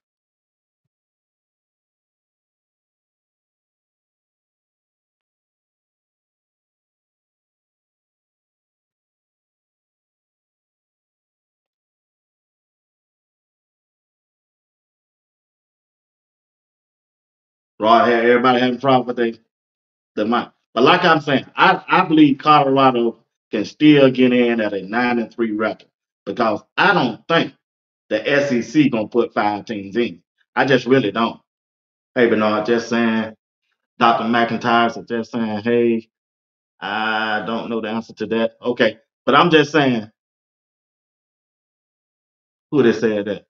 Right, everybody having problems with they the mind. But like I'm saying, I, I believe Colorado can still get in at a nine and three record because I don't think the SEC gonna put five teams in. I just really don't. Hey Bernard, just saying Dr. McIntyre is just saying, hey, I don't know the answer to that. Okay. But I'm just saying, who they said that?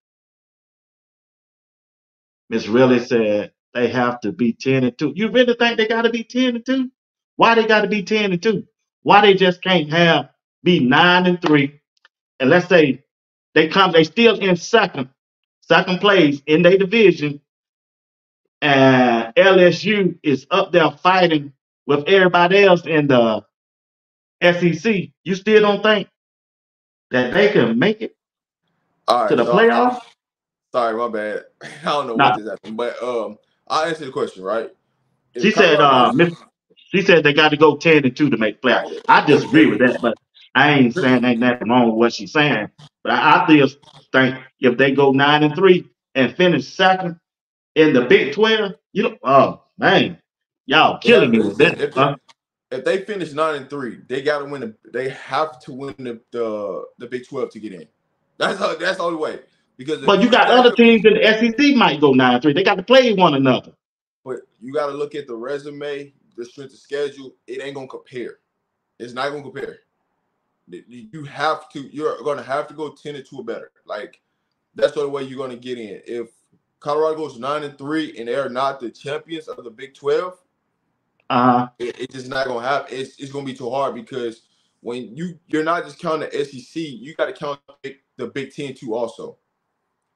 Miss Really said they have to be 10 and 2. You really think they gotta be 10 and 2? Why they gotta be 10 and 2? Why they just can't have be nine and three? And let's say they come, they still in second, second place in their division, and LSU is up there fighting with everybody else in the SEC. You still don't think that they can make it All right, to the so playoffs? sorry, my bad. I don't know Nah. what just happened, but um, I'll answer the question. Right? She said, Colorado uh, Miss, she said they got to go 10 and 2 to make playoffs. I disagree with that, but I ain't saying ain't nothing wrong with what she's saying. But I, I still think if they go 9 and 3 and finish second in the Big 12, you know, oh, man, y'all killing me with that. If, huh? if they finish nine and three, they got to win. The, they have to win the, the the Big Twelve to get in. That's that's the only way. Because But you got other teams in the SEC might go 9 and 3. They got to play one another. But you got to look at the resume, the strength of schedule. It ain't gonna compare. It's not gonna compare. You have to. You're gonna have to go ten and two or better. Like that's the only way you're gonna get in. If Colorado goes nine and three and they're not the champions of the Big Twelve, Uh, it, it's just not gonna happen. It's it's gonna be too hard because when you you're not just counting the SEC, you got to count the Big- the Big Ten too also.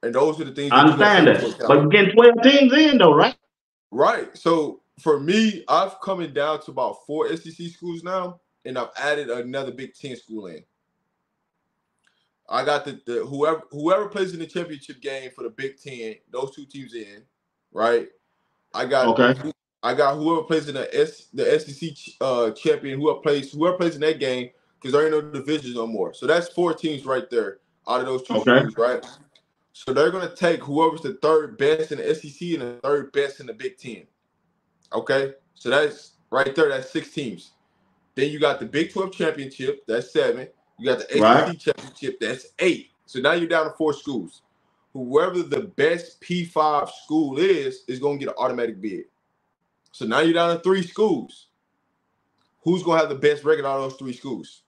And those are the things. I that you gotta understand that. But you're getting 12 teams in, though, right? Right. So for me, I've coming down to about four SEC schools now, and I've added another Big Ten school in. I got the, the whoever whoever plays in the championship game for the Big Ten, those two teams in, right? I got Okay. I got whoever plays in the S the SEC uh champion, whoever plays whoever plays in that game, because there ain't no divisions no more. So that's four teams right there out of those two Okay. schools, right? So they're gonna take whoever's the third best in the SEC and the third best in the Big Ten. Okay, so that's right there. That's six teams. Then you got the Big Twelve championship. That's seven. You got the ACC Right. championship. That's eight. So now you're down to four schools. Whoever the best P5 school is is gonna get an automatic bid. So now you're down to three schools. Who's gonna have the best record out of those three schools?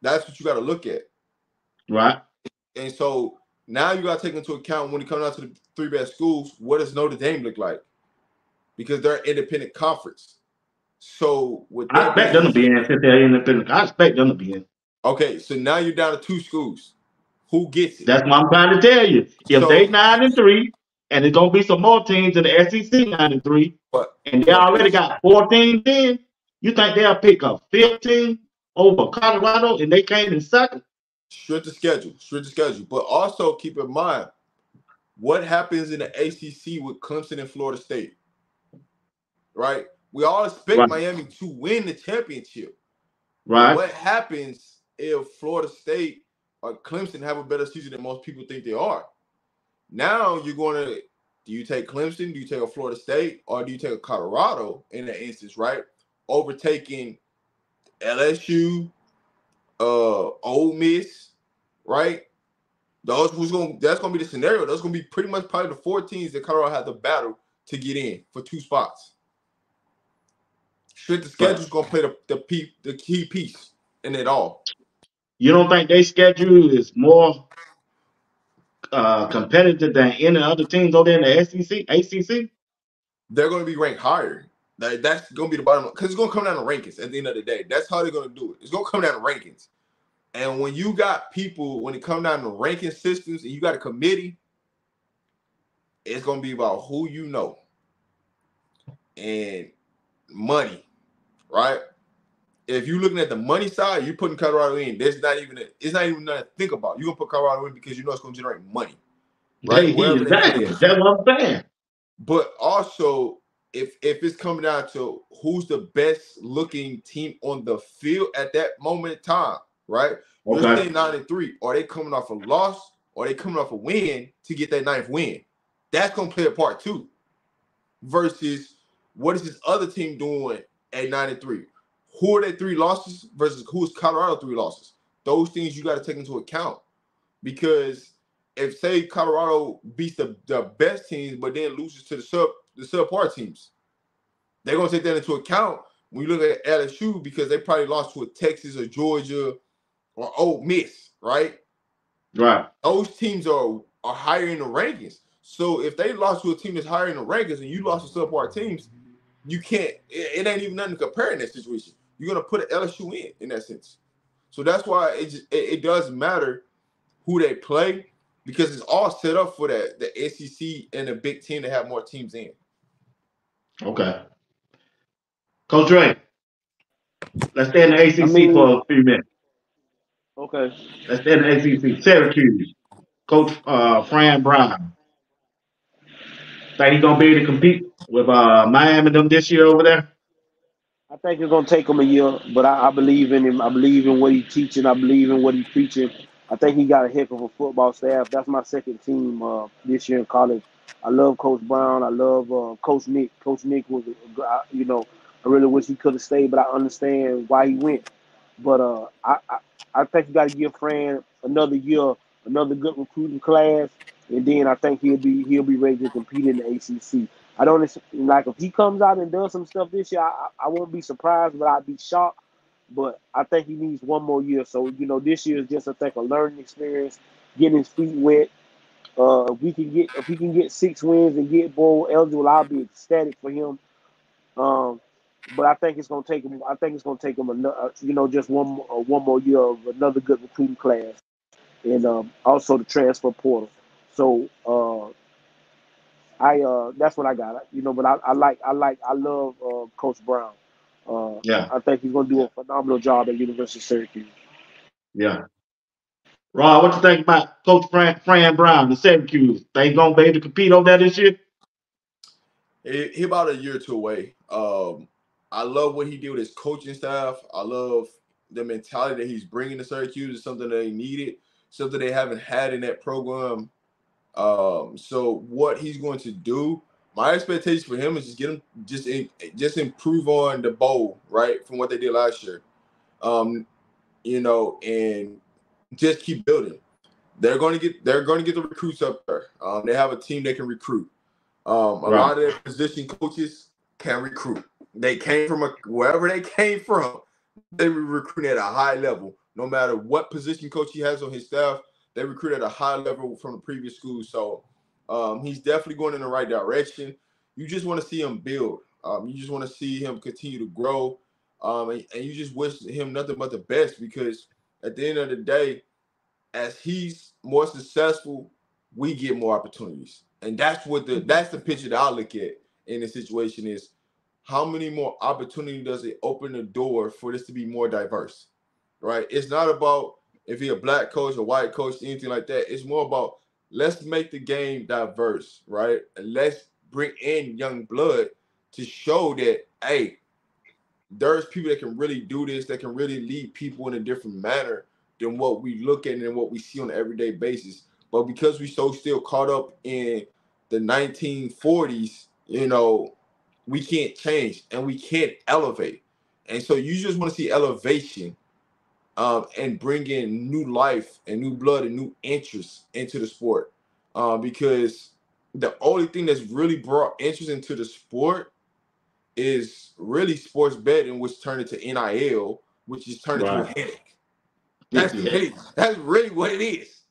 That's what you got to look at. Right. And so now you got to take into account when you comes down to the three best schools, what does Notre Dame look like? Because they're an independent conference. So with I expect them to be in since they're independent. I expect them to be in. okay, so now you're down to two schools. Who gets it? That's what I'm trying to tell you. If So- they nine and three, and there's gonna be some more teams in the SEC nine and three, But and they already got four teams in, you think they'll pick up 15 over Colorado and they came in second? Strength of schedule, strength of schedule. But also keep in mind what happens in the ACC with Clemson and Florida State. Right? We all expect Right. Miami to win the championship. Right. What happens if Florida State or Clemson have a better season than most people think they are? Now you're going to do you take Clemson? Do you take a Florida State or do you take a Colorado in that instance, right? Overtaking LSU, uh, Ole Miss, right? Those who's going that's going to be the scenario. That's going to be pretty much probably the four teams that Colorado had to battle to get in for two spots. Strength of schedule is going to play the the, pe- the key piece in it all. You don't think their schedule is more uh, competitive than any other teams over there in the SEC, ACC? They're going to be ranked higher. That, that's going to be the bottom because it's going to come down to rankings at the end of the day. That's how they're going to do it. It's going to come down to rankings. And when you got people, when it comes down to ranking systems and you got a committee, it's going to be about who you know and money, right? If you're looking at the money side, you're putting Colorado in. There's not even a, it's not even nothing to think about. You're gonna put Colorado in because you know it's gonna generate money. Right? Exactly. That's what I'm saying. But also, if if it's coming down to who's the best looking team on the field at that moment in time, right? You're okay. staying nine and three. Are they coming off a loss? Or are they coming off a win to get that ninth win? That's gonna play a part too. Versus what is this other team doing at nine and three? Who are they three losses versus who is Colorado three losses? Those things you got to take into account because if say Colorado beats the, the best teams but then loses to the sub the subpar teams, they're gonna take that into account when you look at LSU because they probably lost to a Texas or Georgia or Ole Miss, right? Right. Those teams are are higher in the rankings. So if they lost to a team that's higher in the rankings and you lost to subpar teams, you can't. It, it, ain't even nothing to compare in that situation. You're gonna put an LSU in in that sense. So that's why it just, it, it does matter who they play because it's all set up for that the SEC and the Big Ten to have more teams in. Okay. Coach Dre, let's stay in the ACC I mean, for a few minutes. Okay. Let's stay in the ACC. Syracuse, Coach uh, Fran Brown. Think he's gonna be able to compete with uh, Miami them this year over there? I think it's gonna take him a year, but I, I, believe in him. I believe in what he's teaching. I believe in what he's preaching. I think he got a heck of a football staff. That's my second team uh, this year in college. I love Coach Brown. I love uh, Coach Nick. Coach Nick was, you know, I really wish he could have stayed, but I understand why he went. But uh, I, I, I think you got to give Fran another year, another good recruiting class, and then I think he'll be he'll be ready to compete in the ACC. I don't like if he comes out and does some stuff this year. I, I won't be surprised, but I'd be shocked. But I think he needs one more year. So you know, this year is just I think a learning experience, getting his feet wet. Uh, if we can get if he can get six wins and get bowl eligible, I'll be ecstatic for him. Um, but I think it's gonna take him. I think it's gonna take him another, uh, you know, just one uh, one more year of another good recruiting class, and um, also the transfer portal. So uh, I uh that's what I got. You know, but I, I like I like I love uh, Coach Brown. Uh, yeah, I think he's gonna do a phenomenal job at University of Syracuse. Yeah. Rob, what you think about Coach Fran, Fran Brown, the Syracuse? They gonna be able to compete over there this year? He, he about a year or two away. Um, I love what he did with his coaching staff. I love the mentality that he's bringing to Syracuse. Is something that they needed, something they haven't had in that program um, so what he's going to do, my expectation for him is just get him just in, just improve on the bowl, right, from what they did last year. Um, you know, and just keep building. They're going to get they're going to get the recruits up there. Um, they have a team they can recruit. Um, a right. lot of their position coaches can recruit. They came from a, wherever they came from. They were recruiting at a high level, no matter what position coach he has on his staff they recruit at a high level from the previous school. So um, he's definitely going in the right direction. You just want to see him build. Um, you just want to see him continue to grow. Um, and, and, you just wish him nothing but the best because at the end of the day, as he's more successful, we get more opportunities. And that's what the that's the picture that I look at in the situation is how many more opportunity does it open the door for this to be more diverse? Right? It's not about if he a black coach, a white coach, anything like that. It's more about let's make the game diverse, right? And let's bring in young blood to show that hey, there's people that can really do this, that can really lead people in a different manner than what we look at and what we see on an everyday basis. But because we so still caught up in the 1940s, you know, we can't change and we can't elevate. And so you just want to see elevation um, and bring in new life and new blood and new interest into the sport. Uh, because the only thing that's really brought interest into the sport is really sports betting, which turned into NIL, which is turned right. into a headache. That's yeah. That's really what it is.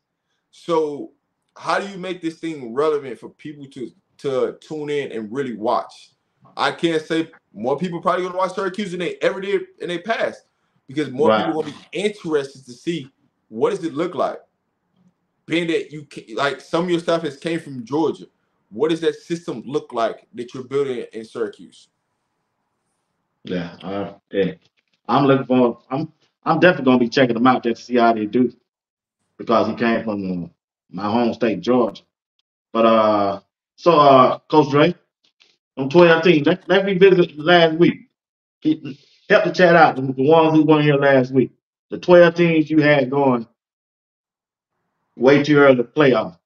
So, how do you make this thing relevant for people to to tune in and really watch? I can't say more people probably gonna watch Syracuse than they ever did in their past because more Right. people gonna be interested to see what does it look like. Being that you ca- like some of your stuff has came from Georgia, what does that system look like that you're building in Syracuse? Yeah, uh, yeah. I'm looking for. I'm I'm definitely gonna be checking them out just to see how they do, because he came from uh, my home state, Georgia. But uh, so uh, Coach Dre, on 12 teams, let, let me visit last week. Keep, help the chat out, the, ones who weren't here last week. The 12 teams you had going way too early to playoff.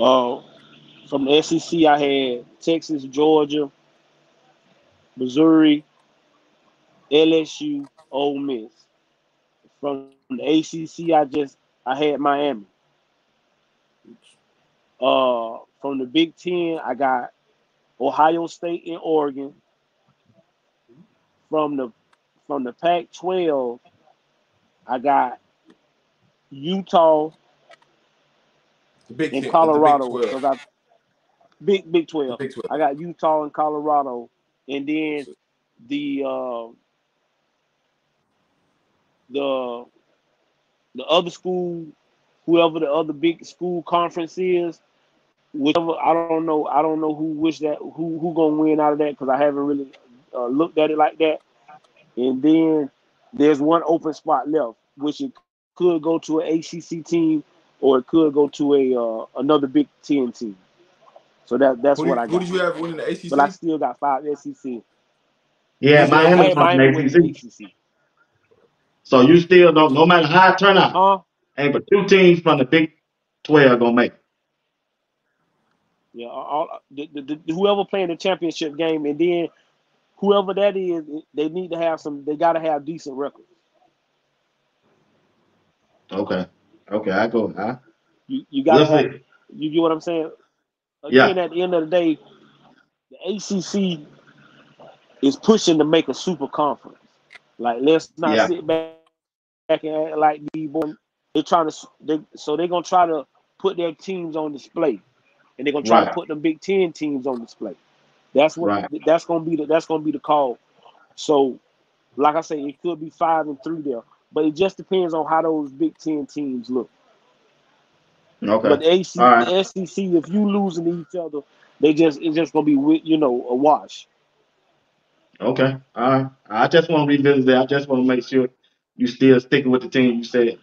Uh, from the SEC, I had Texas, Georgia, Missouri, LSU, Ole Miss. From the ACC, I just I had Miami. Uh, from the Big Ten, I got Ohio State and Oregon. From the from the Pac-12, I got Utah The Big and Colorado. the Big 12. 'cause I- Big Big Twelve. Big 12. I got Utah and Colorado, and then the uh, the the other school, whoever the other big school conference is, whichever I don't know. I don't know who wish that who who gonna win out of that because I haven't really uh, looked at it like that. And then there's one open spot left, which it could go to an ACC team or it could go to a uh, another Big Ten team. So that that's Who, what did, I who got. did you have winning the ACC? But I still got five SEC. Yeah, Who's your- Miami from the winning ACC. ACC. So you still don't, no matter how it turn out, Huh? ain't but two teams from the Big 12 gonna make. it. Yeah. All, the, the, the, whoever playing the championship game, and then whoever that is, they need to have some. They got to have decent records. Okay, okay, I go. I, You you got to we'll have. see. You get what I'm saying? Yeah. Again, at the end of the day, the ACC is pushing to make a super conference. Like, let's not Yeah. sit back, back and act like the boy. They're trying to. They, so they're gonna try to put their teams on display, and they're gonna try Right. to put them Big Ten teams on display. That's what. Right. That's gonna be the. That's gonna be the call. So, like I say, it could be five and three there, but it just depends on how those Big Ten teams look. Okay. But AC, right. the SEC, if you losing to each other, they just it's just gonna be you know a wash. Okay. All right. I just want to revisit that. I just want to make sure you still sticking with the team you said.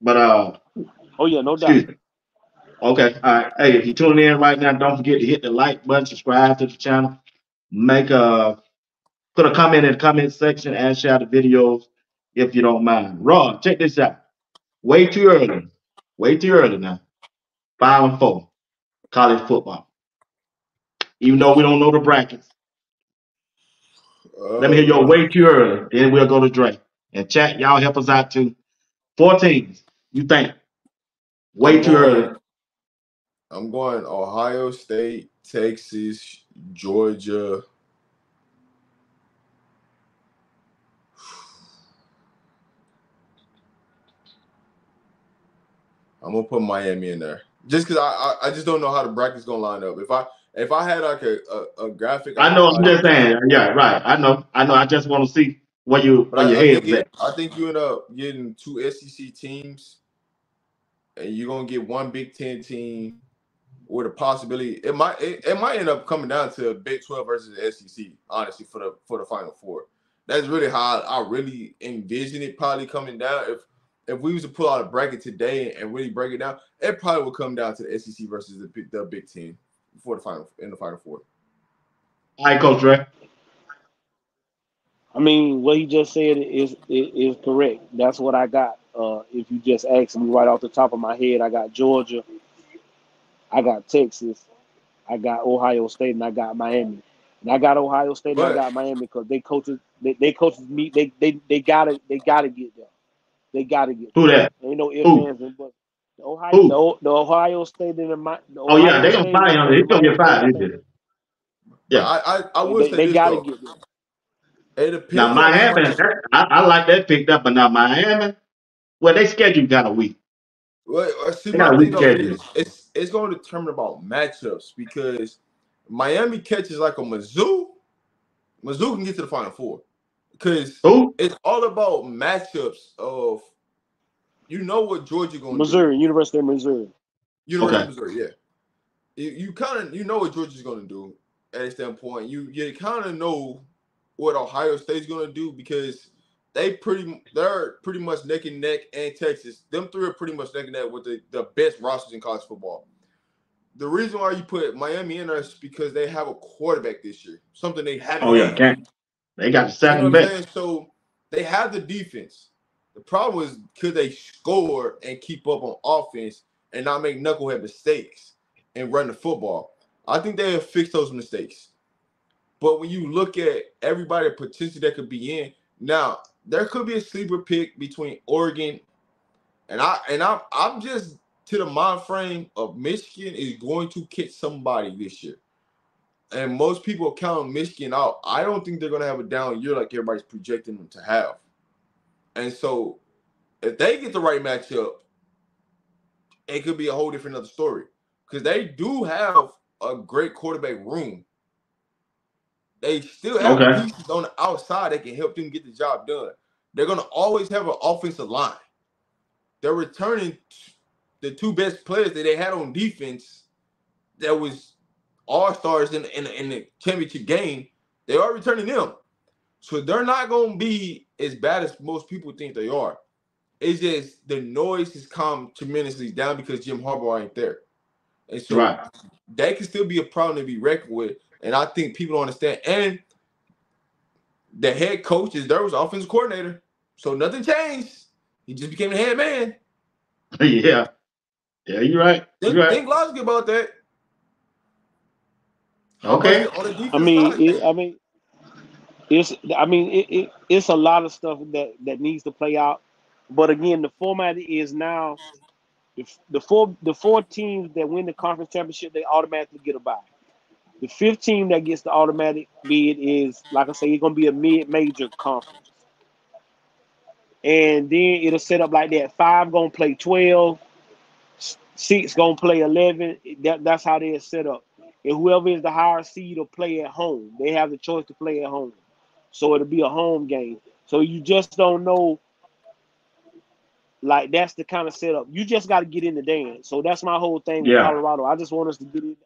But uh, Oh yeah, no doubt. me. Okay. All right. Hey, if you tune in right now, don't forget to hit the like button, subscribe to the channel, make a put a comment in the comment section, and share the videos if you don't mind. Raw, check this out. Way too early. Way too early now. Five and four. College football. Even though we don't know the brackets. Let me hear your Uh, way too early. Then we'll go to Dre. And chat, y'all help us out too. Four teams, you think? Way I'm too going- early. I'm going Ohio State, Texas, Georgia. I'm gonna put Miami in there just because I, I I just don't know how the bracket's gonna line up. If I if I had like a a, a graphic, I know, I'm just saying. Yeah, right. I know. I know. I just want to see what you I, your I head's think it, I think you end up getting two SEC teams, and you're gonna get one Big Ten team with a possibility. It might it, it might end up coming down to Big Twelve versus the SEC. Honestly, for the for the Final Four, that's really how I, I really envision it probably coming down. If if we was to pull out a bracket today and really break it down, it probably would come down to the SEC versus the Big- the Big Ten for the final in the Final Four. All right, Coach Dre. I mean, what he just said is is, is correct. That's what I got. Uh, if you just ask me right off the top of my head, I got Georgia, I got Texas, I got Ohio State, and I got Miami. And I got Ohio State and I got Miami because they coaches they, they coaches meet they, they they gotta they gotta get there. They gotta get Who that? Ain't no ifs, Who? ands, and buts. The Ohio Who? the, O- the Ohio State and the, Mi- the Oh yeah, Ohio they gonna State fire him. He's gonna get Miami, fired. I He think did. Yeah. I I, I will they, say they this gotta though. get there. It depends Now on how Miami, much- I, I like that picked up, but now Miami, Well, they schedule kind of weak. Well, uh, see, They my got thing weak though schedule. is it's it's going to determine about matchups because Miami catches like a Mizzou. Mizzou can get to the Final Four because it's all about matchups of you know what Georgia going to do. Missouri, University of Missouri. University Okay. of Missouri, yeah. You, you kind of you know what Georgia's going to do at a standpoint. You you kind of know what Ohio State's going to do because they pretty they're pretty much neck and neck and Texas. Them three are pretty much neck and neck with the, the best rosters in college football. The reason why you put Miami in there is because they have a quarterback this year, something they haven't. Oh yeah, had. They got the You know second best. So they have the defense. The problem is could they score and keep up on offense and not make knucklehead mistakes and run the football? I think they have fixed those mistakes. But when you look at everybody potentially that could be in, now there could be a sleeper pick between Oregon and I and I'm I'm just to the mind frame of Michigan is going to catch somebody this year. And most people count Michigan out. I don't think they're gonna have a down year like everybody's projecting them to have. And so if they get the right matchup, it could be a whole different other story. Because they do have a great quarterback room. They still have Okay. pieces on the outside that can help them get the job done. They're gonna always have an offensive line. They're returning the two best players that they had on defense that was all stars in, the- in, the- in the championship game. They are returning them. So they're not gonna be as bad as most people think they are. It's just the noise has come tremendously down because Jim Harbaugh ain't there. And so Right. that can still be a problem to be reckoned with. And I think people don't understand. And the head coach is there was offensive coordinator. So nothing changed. He just became the head man. yeah. Yeah, you're right. You're right. think logically about that. How much Okay. on the defense I mean, it, I mean, it's I mean it, it it's a lot of stuff that that needs to play out. But again, the format is now the, the four the four teams that win the conference championship they automatically get a bye. The fifth team that gets the automatic bid is like I say, it's gonna be a mid major conference. And then it'll set up like that. Five gonna play twelve, s- six gonna play eleven. That, that's how they're set up. And whoever is the higher seed will play at home. They have the choice to play at home. So it'll be a home game. So you just don't know. Like that's the kind of setup. You just got to get in the dance. So that's my whole thing with Colorado. I just want us to get in.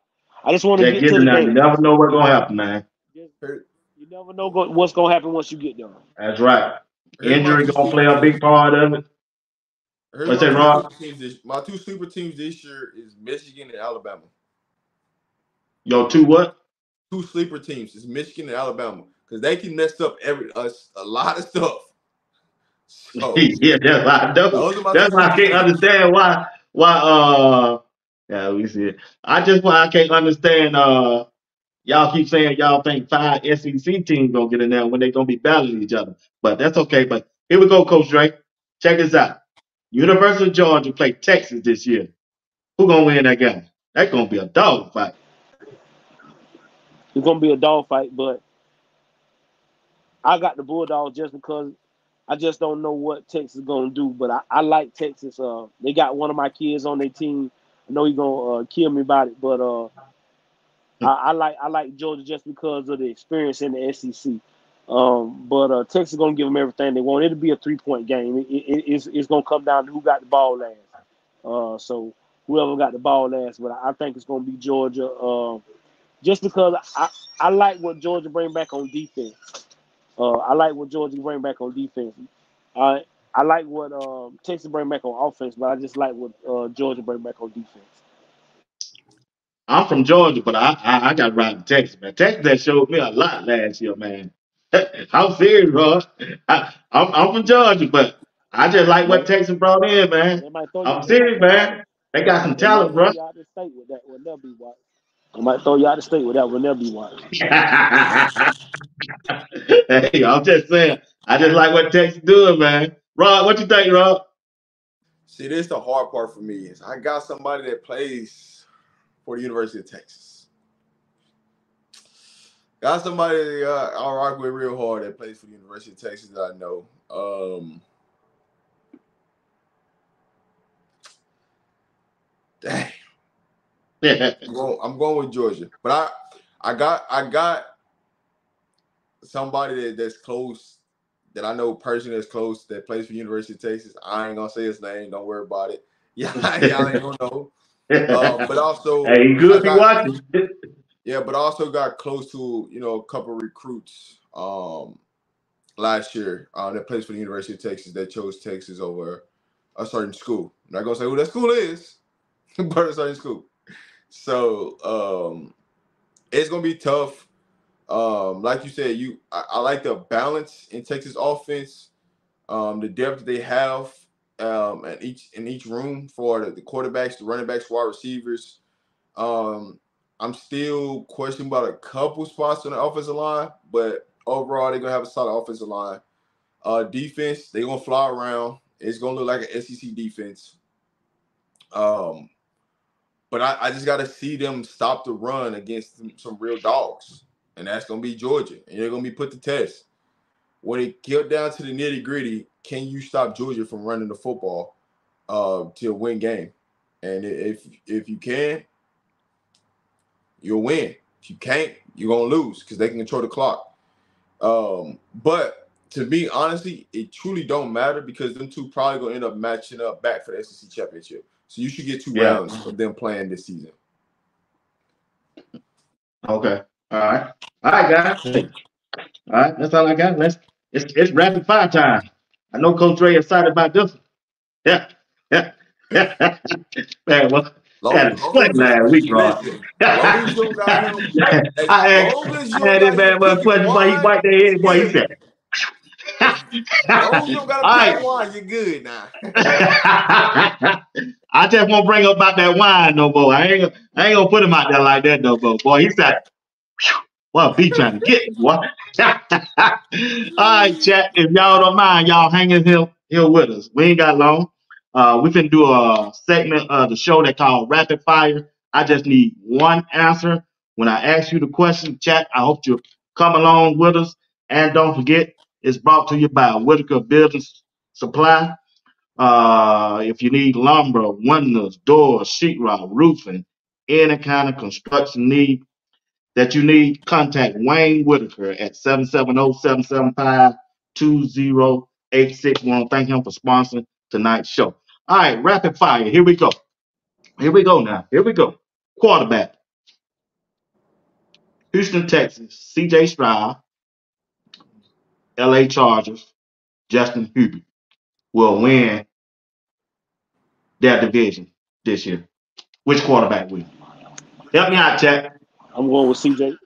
I just want to Yeah, get get to in the there. You never know what's gonna happen, man. Just- you never know go, what's gonna happen once you get there. That's right. here's Injury gonna play a big part of it. Here's What's my that, two Rob? this, my two sleeper teams this year is Michigan and Alabama. Yo, two what? Two sleeper teams is Michigan and Alabama because they can mess up every a, a lot of stuff. So yeah, that's why I know. those are my That's why I can't understand why why uh yeah we see it. I just why I can't understand uh y'all keep saying y'all think five SEC teams gonna get in there when they gonna be battling each other. But that's okay. But here we go, Coach Drake. Check this out. University of Georgia play Texas this year. Who gonna win that game? That's gonna be a dog fight. It's gonna be a dog fight, but I got the Bulldogs just because I just don't know what Texas is gonna do. But I, I like Texas. Uh, they got one of my kids on their team. I know he's gonna uh, kill me about it, but uh, I, I like I like Georgia just because of the experience in the SEC. Um, but uh, Texas is gonna give them everything they want. It'll be a three point game. It, it, it's it's gonna come down to who got the ball last. Uh, so whoever got the ball last, but I think it's gonna be Georgia. Uh, just because I, I like what Georgia bring back on defense. Uh, I like what Georgia bring back on defense. I I like what um, Texas bring back on offense, but I just like what uh, Georgia bring back on defense. I'm from Georgia, but I I, I got with Texas, man. Texas that showed me a lot last year, man. I'm serious, bro. I, I'm I'm from Georgia, but I just like what Texas brought in, man. They might throw you. I'm serious, man. They got some talent, bro. I might throw you out of state with that whenever you want. hey, I'm just saying. I just like what Texas doing, man. Rob, what you think, Rob? See, this the hard part for me is I got somebody that plays for the University of Texas. Got somebody uh, I rock with real hard that plays for the University of Texas that I know. Um, dang. I'm going, I'm going with Georgia, but I I got I got somebody that, that's close that I know person that's close that plays for University of Texas. I ain't gonna say his name. Don't worry about it. Yeah, y'all ain't gonna know. Uh, but also, hey, good got- watching. yeah, but also got close to you know a couple recruits um last year uh, that plays for the University of Texas that chose Texas over a certain school. I'm not gonna say who that school is, but a certain school. So um it's gonna be tough. Um, like you said, you I, I like the balance in Texas offense, um, the depth they have um in each in each room for the, the quarterbacks, the running backs, wide receivers. Um, I'm still questioning about a couple spots on the offensive line, but overall they're gonna have a solid offensive line. Uh, defense, they're gonna fly around. It's gonna look like an SEC defense. Um, but I, I just got to see them stop the run against some, some real dogs, and that's gonna be Georgia, and they're gonna be put to test. When it get down to the nitty gritty, can you stop Georgia from running the football uh, to win game? And if if you can, you'll win. If you can't, you're gonna lose because they can control the clock. Um, but to me, honestly, it truly don't matter because them two probably gonna end up matching up back for the SEC championship. So you should get two Yeah. rounds of them playing this season. Okay. All right. All right, guys. All right. That's all I got. Let's it's it's rapid fire time. I know Coach Ray excited about this. one. Yeah. Yeah. Man, well, Long, Yeah, sweat last week, Rob. listen, long as you don't got him, as I had, long as you I don't had this got man him well picking question boy he wine, bite their head, boy. He said. as you don't gotta right. wine. You're good now. I just won't bring up about that wine no more. I ain't, gonna- I ain't gonna put him out there like that no more. Boy, he said, well, be trying to get boy. All right, chat. If y'all don't mind, y'all hanging here, here with us. We ain't got long. Uh, we can do a segment of the show that called Rapid Fire. I just need one answer. When I ask you the question, chat, I hope you come along with us. And don't forget, it's brought to you by Whitaker Building Supply. Uh, if you need lumber, windows, doors, sheetrock, roofing, any kind of construction need that you need, contact Wayne Whitaker at 770-775-2086. We want to thank him for sponsoring tonight's show. All right, rapid fire. Here we go. Here we go now. Here we go. Quarterback. Houston, Texas, CJ Stroud, LA Chargers, Justin Herbert will win their division this year. Which quarterback will? Help me out, chat. I'm going with CJ.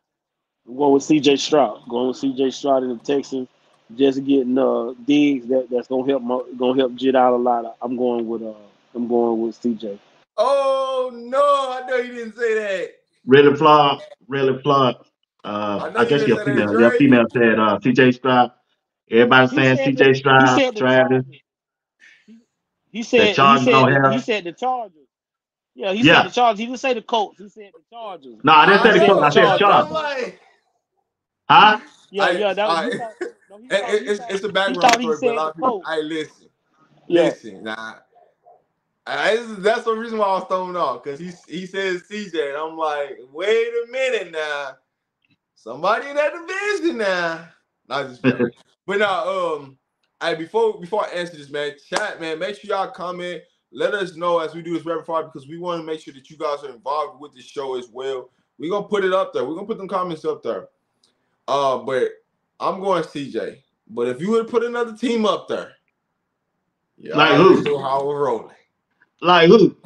I'm going with CJ Stroud. Going with CJ Stroud in the Texans. Just getting uh digs that that's gonna help my, gonna help Jit out a lot. I'm going with uh I'm going with CJ. Oh no, I know you didn't say that. Really flawed. Really flawed. Uh, I know I you guess didn't your female. Your female said uh, CJ Stroud. Everybody saying CJ the, he Stroud, said the Travis. Chargers. He said he Chargers said don't have- he said the Chargers. Yeah, he Yeah. said the Chargers. He didn't say the Colts. He said the Chargers. No, I didn't say the said Colts. I said Chargers. Chargers. Like, Huh? Yeah, I- yeah. That was, I- thought, no, it- thought, it- it's thought, it's a he background thought he story, but a said lot the of people. Colts. I listen, Yeah. listen. Nah, I, that's the reason why I was thrown off because he he says CJ, and I'm like, wait a minute now, somebody in that division now. Not just joking. But now, um, I before before I answer this, man, chat, man, make sure y'all comment. Let us know as we do this rapid fire because we want to make sure that you guys are involved with the show as well. We're gonna put it up there. We're gonna put them comments up there. Uh, but I'm going CJ. But if you would put another team up there, yeah, Like who? already how we're rolling. Like who?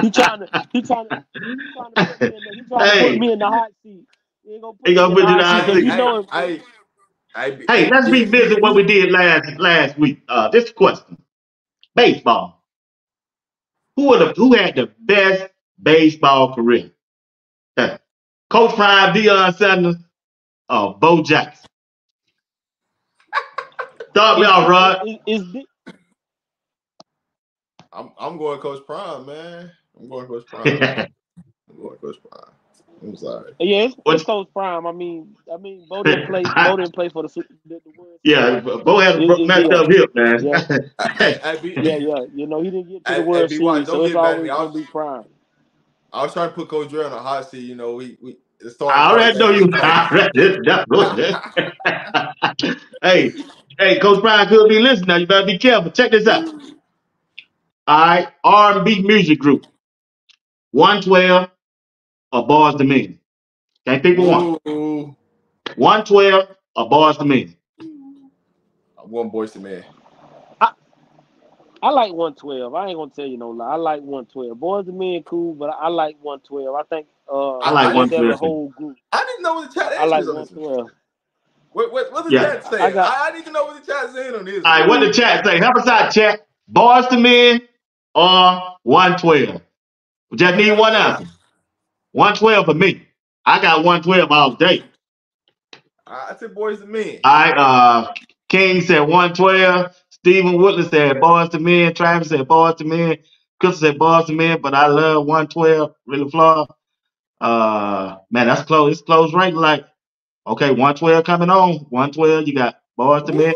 He trying to he trying to he trying to put me in the, he trying to put me in the hot seat. He ain't gonna put He gonna me put you in in the hot seat because you seat. know if, I, I, hey, let's if- revisit what we did last last week. Uh, this question: baseball. Who are the who had the best baseball career? Uh, Coach Prime, Deion Sanders, or Bo Jackson? Start me off, Rod. is, is, is, I'm, I'm going Coach Prime, man. I'm going Coach Prime. I'm going Coach Prime. I'm sorry. Yeah, it's, it's Coach Prime. I mean, I mean, Bo didn't play. I, Bo didn't play for the. the, the yeah, Series. Bo had a it, yeah, up hip, man. Yeah. I, I be, yeah, yeah. You know, he didn't get to the World Series, so it's always gonna be Prime. I was trying to put Coach Dre on a hot seat. You know, we we. I already know you. Hey, hey, Coach Prime could be listening now. You better be careful. Check this out. All right, R&B music group, 112 a bars the man. Can't pick but one. One twelve, a bars the man. Uh, one boy's to man. I, I like 112. I ain't gonna tell you no lie. I like 112. Boys and men cool, but I, like 112. I think uh I like one twelve. The whole group. I didn't know what the chat is. I like 112. What, what, what the yeah. chat say? I, got, I, I didn't know what the chat saying on this. All right, what the chat say? Help us out, chat. Bars to men uh, or 112. We just need one answer. One twelve for me. I got one twelve all day. I said Boyz II Men. I uh King said 112. Stephen Woodley said Boyz II Men. Travis said Boyz II Men. Chris said Boyz II Men, but I love 112. Really flaw. Uh man, that's close. It's close right. Like, okay, 112 coming on. 112, you got Boyz II Men.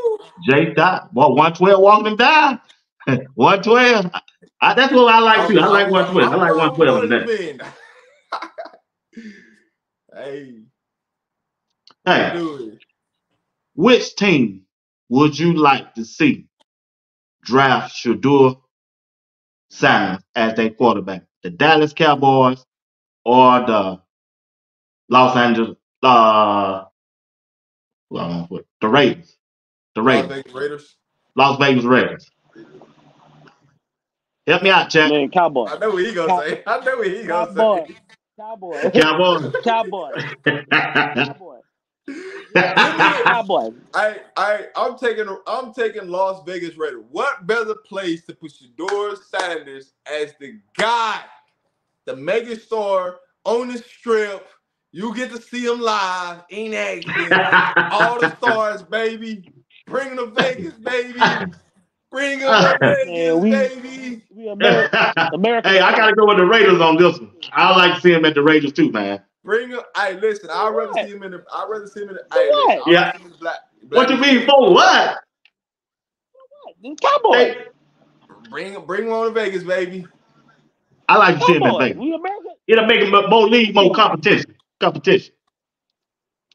Jay Dot. Boy, 112 walking them down. 112. I, I- that's what I like too. I like 112. I like 112 on that. That. hey, Hey, which team would you like to see draft Shedeur Simons as their quarterback? The Dallas Cowboys or the Los Angeles uh well, what- the Raiders. The Las Raiders. Vegas Raiders. Las Vegas Raiders. Help me out, Chad. Man, Cowboy. I know what he gonna say. I know what he gonna Cowboy. say. Cowboy. Cowboys. Cowboy. Cowboy. Cowboy. I I I'm taking I'm taking Las Vegas Raiders. What better place to put Shedeur Sanders as the guy, the mega star on the strip? You get to see him live in action. All the stars, baby. Bring them to Vegas, baby. Bring them to Man, we- baby. We America. America. hey, I gotta go with the Raiders on this one. I like to see him at the Raiders too, man. Bring him. Hey, listen. I'd rather what? see him in the. I'd rather see him in the. For Hey, listen, what? I'd Yeah. rather see him in the black, What you mean for what? Cowboy. Hey, Bring him. Bring him on to Vegas, baby. I like to see him in Vegas. We America. It'll make it more league, more competition. Competition.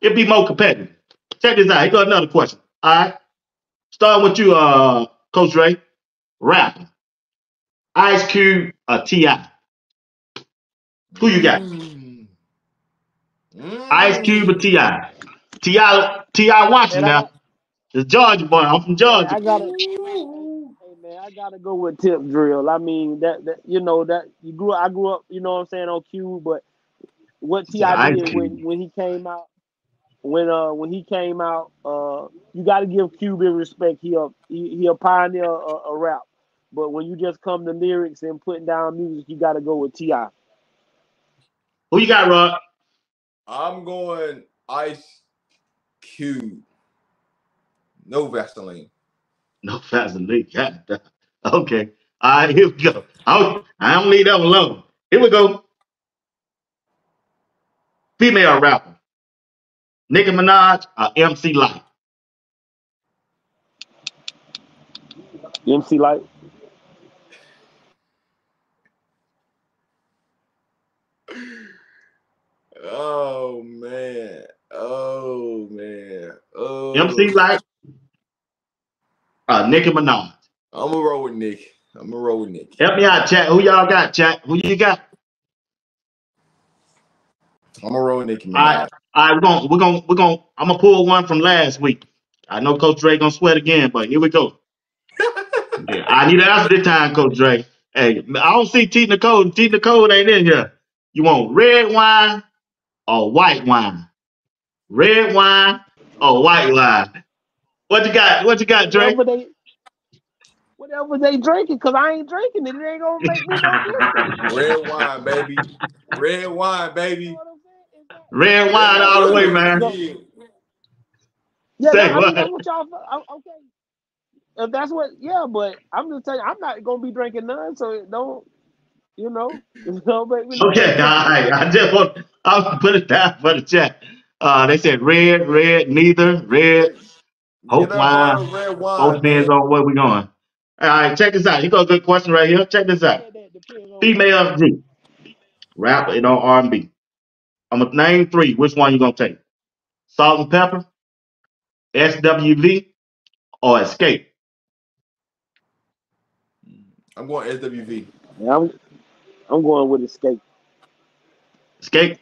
It'll be more competitive. Check this out. Here got another question. All right. Starting with you, uh, Coach Ray. Rapper. Ice Cube or T.I. Who you got? Mm. Mm. Ice Cube or T.I. T.I. T.I. watching I- now. It's Georgia boy. I'm from I Georgia. gotta. Hey man, I gotta go with tip drill. I mean that, that you know that you grew. I grew up. You know what I'm saying on Cube. but what T.I. did when when he came out. When uh when he came out, uh you got to give Cuban respect. He a he, he a pioneer a, a rap, but when you just come to lyrics and putting down music, you got to go with Ti. Who you got, Rod? I'm going Ice Cube. No Vaseline. No Vaseline. God. Okay. All right, here we go. I don't, I don't leave that one alone. Here we go. Female rapper. Nicki Minaj or MC Lyte? MC Lyte. Oh man. Oh man. Oh. MC Lyte or Nicki Minaj? I'm gonna roll with Nick. I'm gonna roll with Nick. Help me out, chat. Who y'all got, chat? Who you got? I'm gonna roll with Nicki All right, all right, we're gonna we're gonna we're gonna I'm gonna pull one from last week. I know Coach Dre gonna sweat again, but here we go. Yeah, I need an answer this time, Coach Dre. Hey, I don't see T Nicole. T Nicole ain't in here. You want red wine or white wine? Red wine or white wine? What you got? What you got, Dre? Whatever they, drinking, cause I ain't drinking it. It ain't gonna make me no. Red wine, baby. Red wine, baby. Red wine all the way, man. Yeah. Say that, I mean, what? that's what y'all. I- Okay, if that's what, yeah, but I'm just telling you, I'm not gonna be drinking none. So it don't. You know, don't make me Okay, all right. I just want I'll put it down for the chat. Uh, they said red, red, neither, red, hope up wine. Both wine, depends on where we're going. All right, check this out. You got a good question right here. Check this out. Female group, rap it on R and B. I'm gonna name three. Which one you gonna take? Salt-N-Pepa, SWV, or Xscape? I'm going SWV. Yeah, I'm, I'm going with Xscape. Xscape.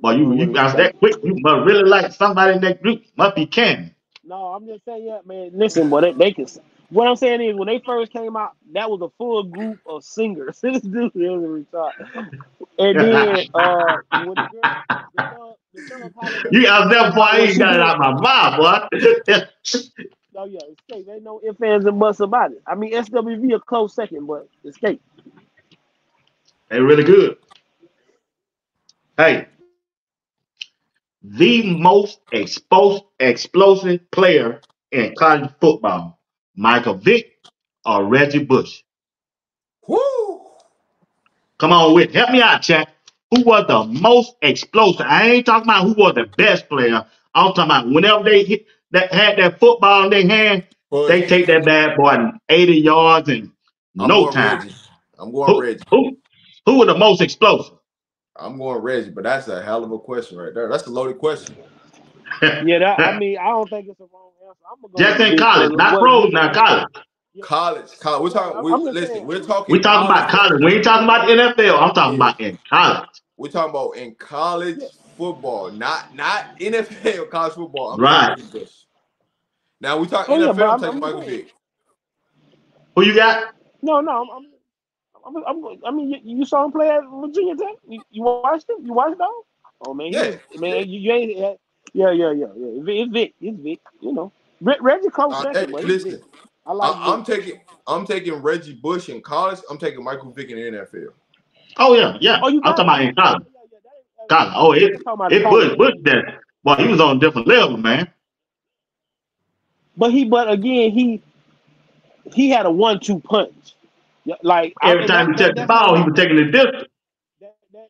Boy, you you guys that quick. You must really like somebody in that group. Must be Ken. No, I'm just saying, yeah, man. Listen, but they, they can. What I'm saying is, when they first came out, that was a full group of singers. this dude is retarded. And then, uh, when the girl, the girl, the girl Holiday- You guys never boy, I ain't got it out my mouth, boy. Oh yeah, Xscape. Ain't no ifs, ands, and buts about it. I mean, SWV a close second, but Xscape. they really good. Hey, the most exposed explosive player in college football, Michael Vick or Reggie Bush? Woo! Come on with help me out, chat. Who was the most explosive? I ain't talking about who was the best player. I'm talking about whenever they hit that had that football in their hand, But they take that bad boy 80 yards in I'm no going time. Reggie. I'm going Who, Reggie. who, who was the most explosive? I'm going Reggie, but that's a hell of a question right there. That's a loaded question. Yeah, that, I mean, I don't think it's a wrong answer. I'm gonna go Just in college, not what- pros, not college. College, college. We're talking. We, I'm listen, saying. we're talking. We're talking about college. We ain't talking about the NFL. I'm talking Yeah. about in college. We're talking about in college football, not not NFL college football. I'm Right. taking Reggie Bush. Now we talk Oh, NFL. but I'm, I'm- taking I'm Michael Vick. Who you got? No, no, I'm. I'm, I'm, I'm I mean, you, you saw him play at Virginia Tech. You, you watched him. You watched though. Oh man, Yeah, was- man, you, you ain't. Yeah, yeah, yeah, yeah. It's Vick. It's Vick. You know, Re- Reggie close Uh, second, hey, but listen, I like. I, I'm taking I'm taking Reggie Bush in college. I'm taking Michael Vick in the NFL. Oh yeah, yeah. Oh, you I'm talking about in college. Yeah, yeah, that ain't- College. Oh, it I'm it college. Bush Bush there. Boy, he was on a different level, man. But he, but again, he he had a one-two punch. Yeah, Like I- Every and time he that- touched the that's ball, he was taking the distance. that, that,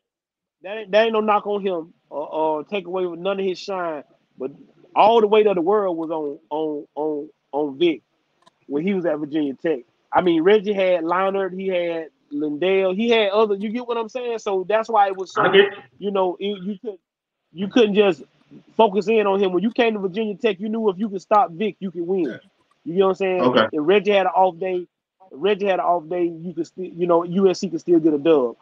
that, ain't, that ain't no knock on him or, or take away with none of his shine. But all the weight of the world was on on on on Vick when he was at Virginia Tech. I mean, Reggie had Leinart, he had LenDale, he had other. You get what I'm saying? So that's why it was so. Get You know, it, you could you couldn't just focus in on him when you came to Virginia Tech. You knew if you could stop Vick, you could win. Yeah. You know what I'm saying? Okay. If Reggie had an off day, if Reggie had an off day, you could still, you know, USC could still get a dub.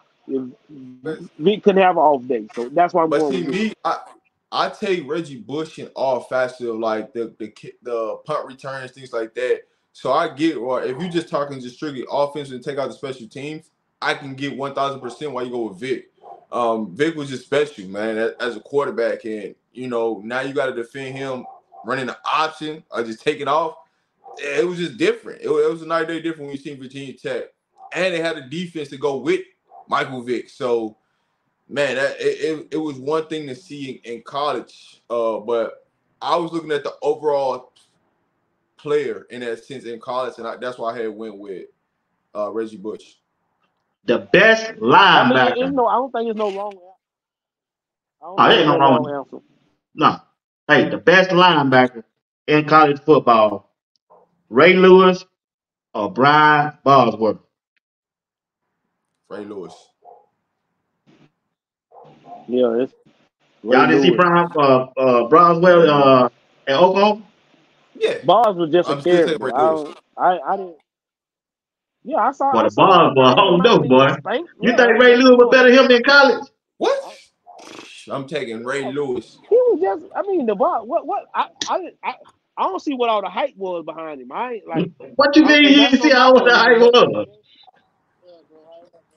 Vick couldn't have an off day, so that's why I'm But going see me, I I take Reggie Bush in all facets of like the the the punt returns, things like that. So I get, or if you're just talking just strictly offense and take out the special teams, I can get one thousand percent why you go with Vick. Um, Vick was just special, man, as a quarterback, and you know now you got to defend him running the option or just taking off. It was just different. It, wa- it was a night day different when you seen Virginia Tech, and they had a defense to go with Michael Vick. So man, that, it, it, it was one thing to see in, in college, uh, but I was looking at the overall player in that sense in college, and I, that's why I had went with uh, Reggie Bush. the best I mean, linebacker. no, I don't think it's no wrong. answer. I don't Oh, think ain't no no wrong wrong answer. No. Hey, the best linebacker in college football, Ray Lewis or Brian Bosworth. Ray Lewis. Yeah, it's Y'all didn't see Lewis. Brian uh, uh, Bosworth uh, at Oklahoma? Yeah, Bars was just a I'm still taking character. I, Lewis. don't, I, I didn't. Yeah, I saw. Boy, I the saw Bars, boy, Miami hold up, get boy. spanked. You Yeah, think Ray Lewis was better than him in college? What? I'm taking Ray Lewis. He was just. I mean, the bar. What? What? I. I. I, I don't see what all the hype was behind him. I ain't like. What you I- mean and you didn't see no how knock the on height him. was?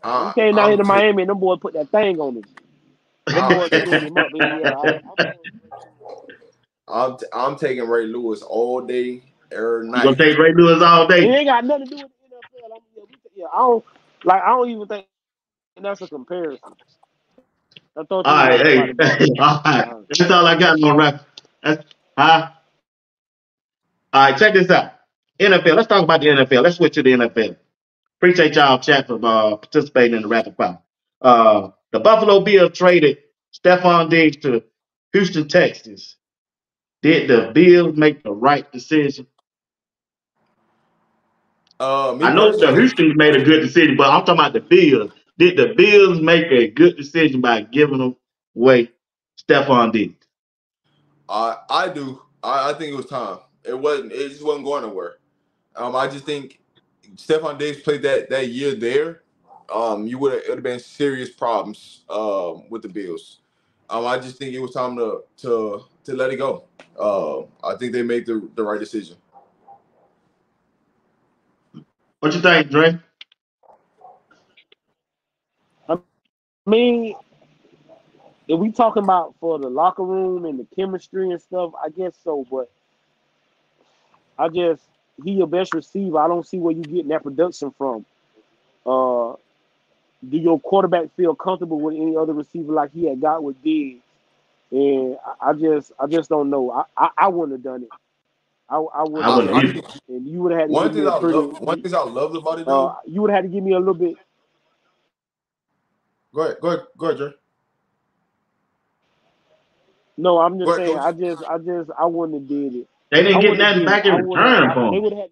I, He came down I'm here to taking- Miami and them boys put that thing on him. Them boys screwed him up. Yeah, yeah, I, I'm, I'm, t- I'm taking Ray Lewis all day, every You gonna night. take Ray Lewis all it day? ain't got nothing to do with the NFL. I'm, yeah, we, yeah, I don't like. I don't even think that's a comparison. I thought All you right, were hey, talking about it. all right. That's all I got on rap. That's huh? All right, check this out. NFL. Let's talk about the NFL. Let's switch to the NFL. Appreciate y'all chat for uh, participating in the rapid fire. Uh, the Buffalo Bills traded Stefon Diggs to Houston, Texas. Did the Bills make the right decision? Uh, I know the Houston made a good decision, but I'm talking about the Bills. Did the Bills make a good decision by giving them away Stefon Diggs? I I do. I, I think it was time. It wasn't. It just wasn't going nowhere. Um, I just think Stefon Diggs played that that year there. Um, you would have it would have been serious problems um with the Bills. Um, I just think it was time to to to let it go. Uh, I think they made the the right decision. What you think, Dre? I mean, if we talking about for the locker room and the chemistry and stuff, I guess so. But I just he your best receiver. I don't see where you getting that production from. Uh, do your quarterback feel comfortable with any other receiver like he had got with Diggs? And I, I just I just don't know. I, I, I wouldn't have done it. I I would. I wouldn't I And you would have had to one thing a I pretty. love one thing I loved about it though. Uh, you would have had to give me a little bit. Go ahead, go ahead, go ahead, Dre. No, I'm just Go ahead, saying. I just I just I wouldn't have did it. They didn't get wouldn't nothing back in return have. for They him. would have.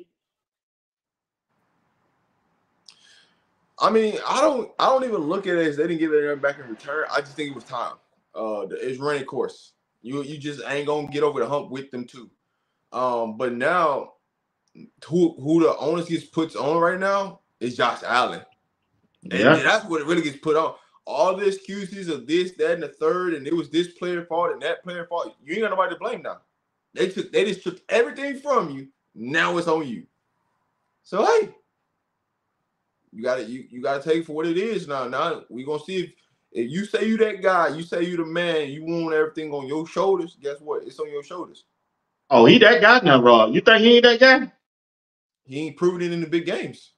I mean, I don't I don't even look at it as they didn't give it back in return. I just think it was time. Uh, it's running course. You you just ain't gonna get over the hump with them too. Um, but now who who the onus gets puts on right now is Josh Allen. And Yeah. that's what it really gets put on. All the excuses of this, that, and the third, and it was this player fault and that player fault. You ain't got nobody to blame now. They took they just took everything from you. Now it's on you. So hey, you gotta you, you gotta take it for what it is now. Now we gonna see if if you say you that guy, you say you the man, you want everything on your shoulders. Guess what? It's on your shoulders. Oh, he that guy now, Rob. You think he ain't that guy? He ain't proven it in the big games.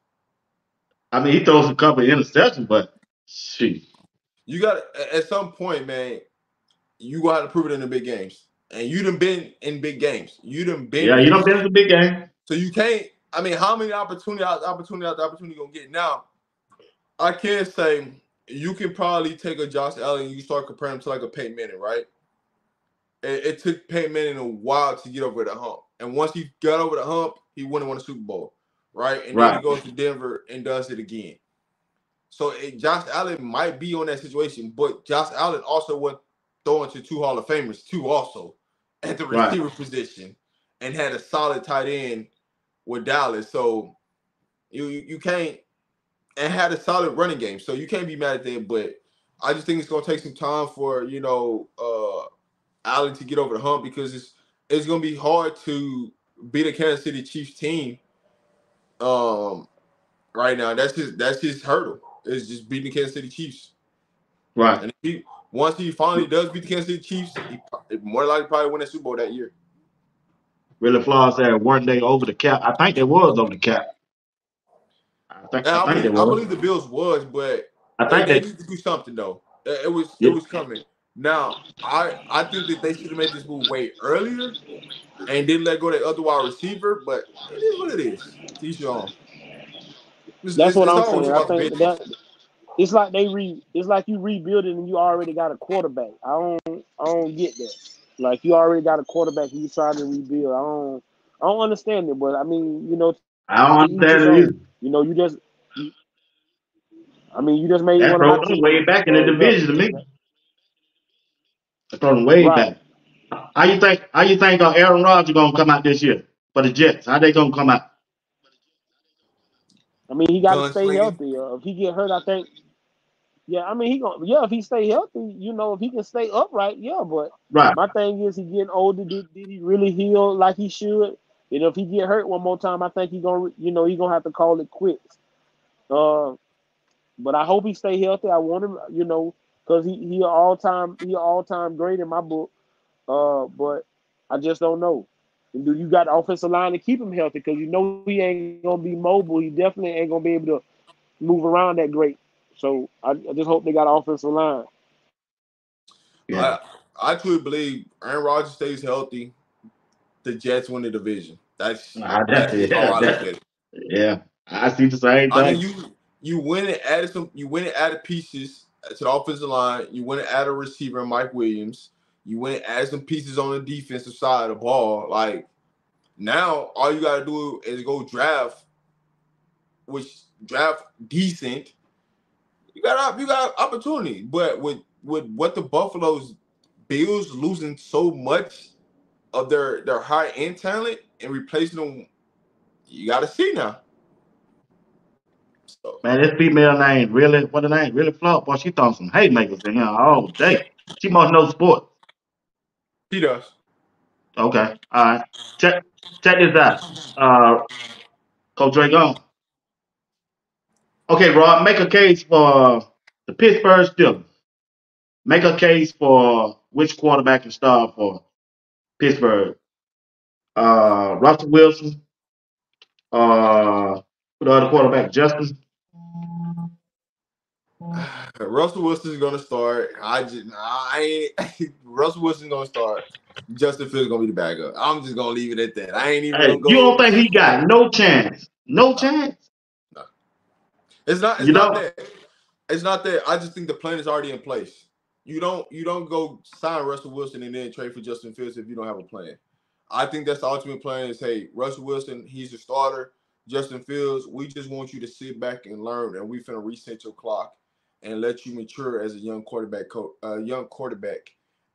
I mean, he throws a couple of interceptions, but shoot. You got at some point, man. You got to prove it in the big games, and you done been in big games. You done been. Yeah, you don't been in the big game. So you can't. I mean, how many opportunity opportunity after opportunity gonna get now? I can't say you can probably take a Josh Allen and you start comparing him to like a Peyton Manning, right? It, it took Peyton Manning a while to get over the hump, and once he got over the hump, he wouldn't won a Super Bowl, right? And then he goes to Denver and does it again. So it, Josh Allen might be on that situation, but Josh Allen also went throwing to two Hall of Famers too, also at the Right. receiver position, and had a solid tight end with Dallas. So you you, you can't and had a solid running game. So you can't be mad at that. But I just think it's gonna take some time for you know uh Allen to get over the hump because it's it's gonna be hard to beat a Kansas City Chiefs team um right now. That's his that's his hurdle. Is just beating the Kansas City Chiefs. Right. And if he once he finally does beat the Kansas City Chiefs, he pro- more likely probably win the Super Bowl that year. Really Flores said one day over the cap. I think they was over the cap. I think I I think they believe, I believe the Bills was, but I think they they need to do something though. It it was Yeah. it was coming. Now I I think that they should have made this move way earlier and didn't let go of the other wide receiver. But it is what it is. Teach your own. It's, That's it's, what it's I'm saying. I think that it's like they re it's like you rebuilding and you already got a quarterback. I don't I don't get that. Like you already got a quarterback and you trying to rebuild. I don't I don't understand it, but I mean, you know, I don't to each his understand it either. You know, you just you- I mean, you just made That's one of my throwing them way back in the division to relevant. me. That's throwing them way Right. back. How you think how you think uh, Aaron Rodgers gonna come out this year for the Jets? How they gonna come out? I mean, he got to stay Gunslinging. healthy. Uh, if he get hurt, I think. Yeah, I mean, he gonna yeah. If he stay healthy, you know, if he can stay upright, yeah. But Right. my thing is, he getting older. Did, did he really heal like he should? You know, if he get hurt one more time, I think he gonna, you know, he gonna have to call it quits. Uh, but I hope he stay healthy. I want him, you know, because he he all time he all time great in my book. Uh, but I just don't know. And do you got the offensive line to keep him healthy? Because you know he ain't gonna be mobile. He definitely ain't gonna be able to move around that great. So I, I just hope they got an offensive line. Yeah. I I truly believe Aaron Rodgers stays healthy. The Jets win the division. That's that's that's it. I Yeah, look that- at it. yeah. I see the same thing. I mean, you you went and added some. You went and added pieces to the offensive line. You went and added a receiver, Mike Williams. You went and added some pieces on the defensive side of the ball. Like now, all you got to do is go draft, which draft decent. You got you got opportunity, but with with what the Buffaloes Bills losing so much of their their high end talent and replacing them, you got to see now. So. Man, this female name really, what the name really flop. Boy, she throwing some haymakers in here all day. She must know sports. She does. Okay, all right. Check check this out. Uh, Coach Drake on. Okay, Rob, make a case for the Pittsburgh Steelers. Make a case for which quarterback can start for Pittsburgh. Uh, Russell Wilson. Uh, the other quarterback, Justin. Russell Wilson's gonna start. I just I Russell Wilson's gonna start. Justin Fields gonna be the backup. I'm just gonna leave it at that. I ain't even. Hey, go you don't think he got no chance? No chance. It's not. It's you not know? that. It's not that. I just think the plan is already in place. You don't. You don't go sign Russell Wilson and then trade for Justin Fields if you don't have a plan. I think that's the ultimate plan. Is hey, Russell Wilson, he's a starter. Justin Fields, we just want you to sit back and learn, and we finna reset your clock and let you mature as a young quarterback, co- uh, young quarterback,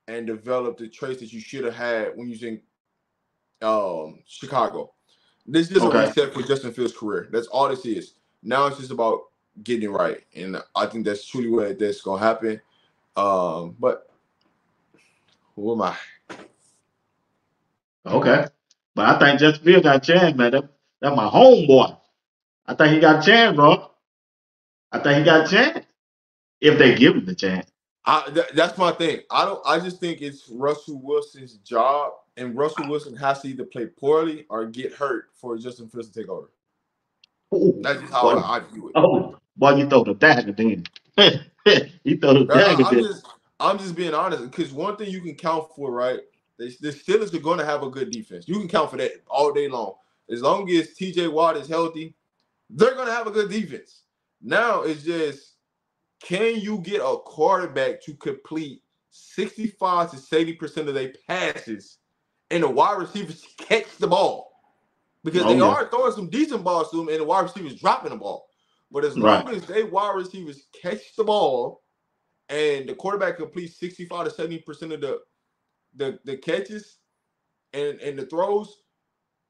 and develop the traits that you should have had when you was in um, Chicago. This is okay. a reset for Justin Fields' career. That's all this is. Now it's just about getting it right, and I think that's truly what that's gonna happen. Um, but who am I? Okay, but I think Justin Fields got a chance, man. That, that's my homeboy. I think he got a chance, bro. I think he got a chance if they give him the chance. I, th- that's my thing. I don't. I just think it's Russell Wilson's job, and Russell Wilson has to either play poorly or get hurt for Justin Fields to take over. That's just how boy, I, I, view it. Oh, boy, you throw the dagger then. you throw the dagger I'm just, I'm just being honest because one thing you can count for, right? The, the Steelers are going to have a good defense. You can count for that all day long. As long as TJ Watt is healthy, they're going to have a good defense. Now it's just can you get a quarterback to complete 65 to 70% of their passes and the wide receivers catch the ball? Because oh, they yeah. are throwing some decent balls to them and the wide receivers dropping the ball. But as long right. as they wide receivers catch the ball and the quarterback completes 65 to 70% of the the, the catches and, and the throws,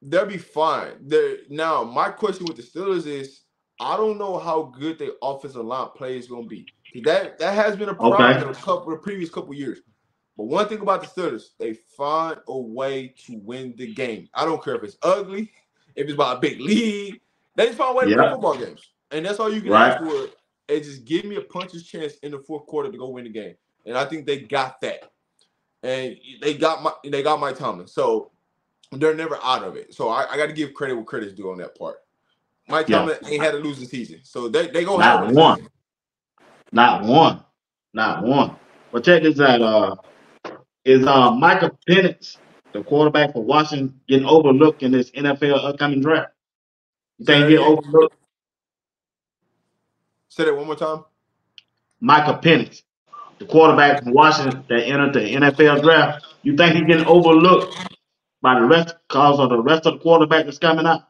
they'll be fine. They're, now, my question with the Steelers is I don't know how good the offensive line play is going to be. That that has been a problem okay. in a couple the previous couple years. But one thing about the Steelers, they find a way to win the game. I don't care if it's ugly, if it's about a big lead. They just find a way to yeah. win football games, and that's all you can right. ask for. Is just give me a puncher's chance in the fourth quarter to go win the game, and I think they got that. And they got my they got Mike Tomlin, so they're never out of it. So I, I got to give credit what credit's due on that part. Mike yeah. Tomlin ain't had a losing season, so they they go not one, season. not one, not one. But check this out. Uh, is uh Michael Penix, the quarterback for Washington, getting overlooked in this NFL upcoming draft? You think he get overlooked? Say that one more time. Michael Penix, the quarterback from Washington that entered the NFL draft. You think he's getting overlooked by the rest because of the rest of the quarterback that's coming out?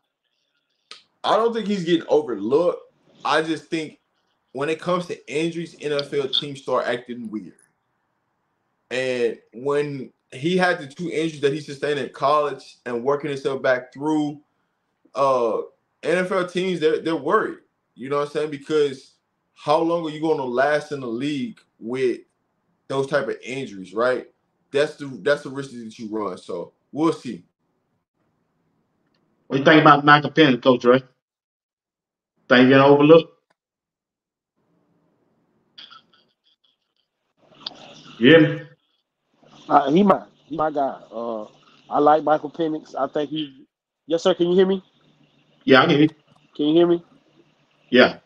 I don't think he's getting overlooked. I just think when it comes to injuries, NFL teams start acting weird. And when he had the two injuries that he sustained in college and working himself back through, uh, NFL teams they're they're worried. You know what I'm saying? Because how long are you going to last in the league with those type of injuries, right? That's the that's the risk that you run. So we'll see. What do you think about Michael Penix, Coach Ray? Think he get overlooked? Yeah. Uh, he my He my guy. Uh, I like Michael Penix. I think he. Yes, sir. Can you hear me? Yeah, I can hear you. Can you hear me? Yeah.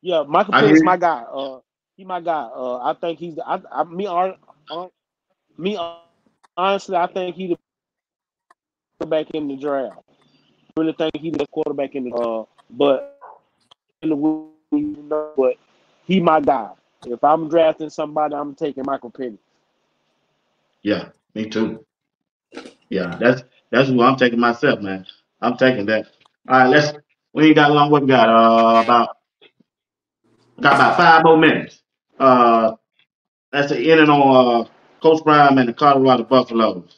Yeah, Michael Penix, my guy. Uh, he my guy. Uh, I think he's. I, I me, me, honestly, I think he the back in the draft. really think he's the quarterback in the uh, but in the you know, but he my guy. If I'm drafting somebody, I'm taking Michael Penix. Yeah, me too. Yeah, that's that's who I'm taking myself, man. I'm taking that. All right, let's. We ain't got long. What we got? Uh, about got about five more minutes. Uh, that's the ending on uh, Coach Prime and the Colorado Buffaloes.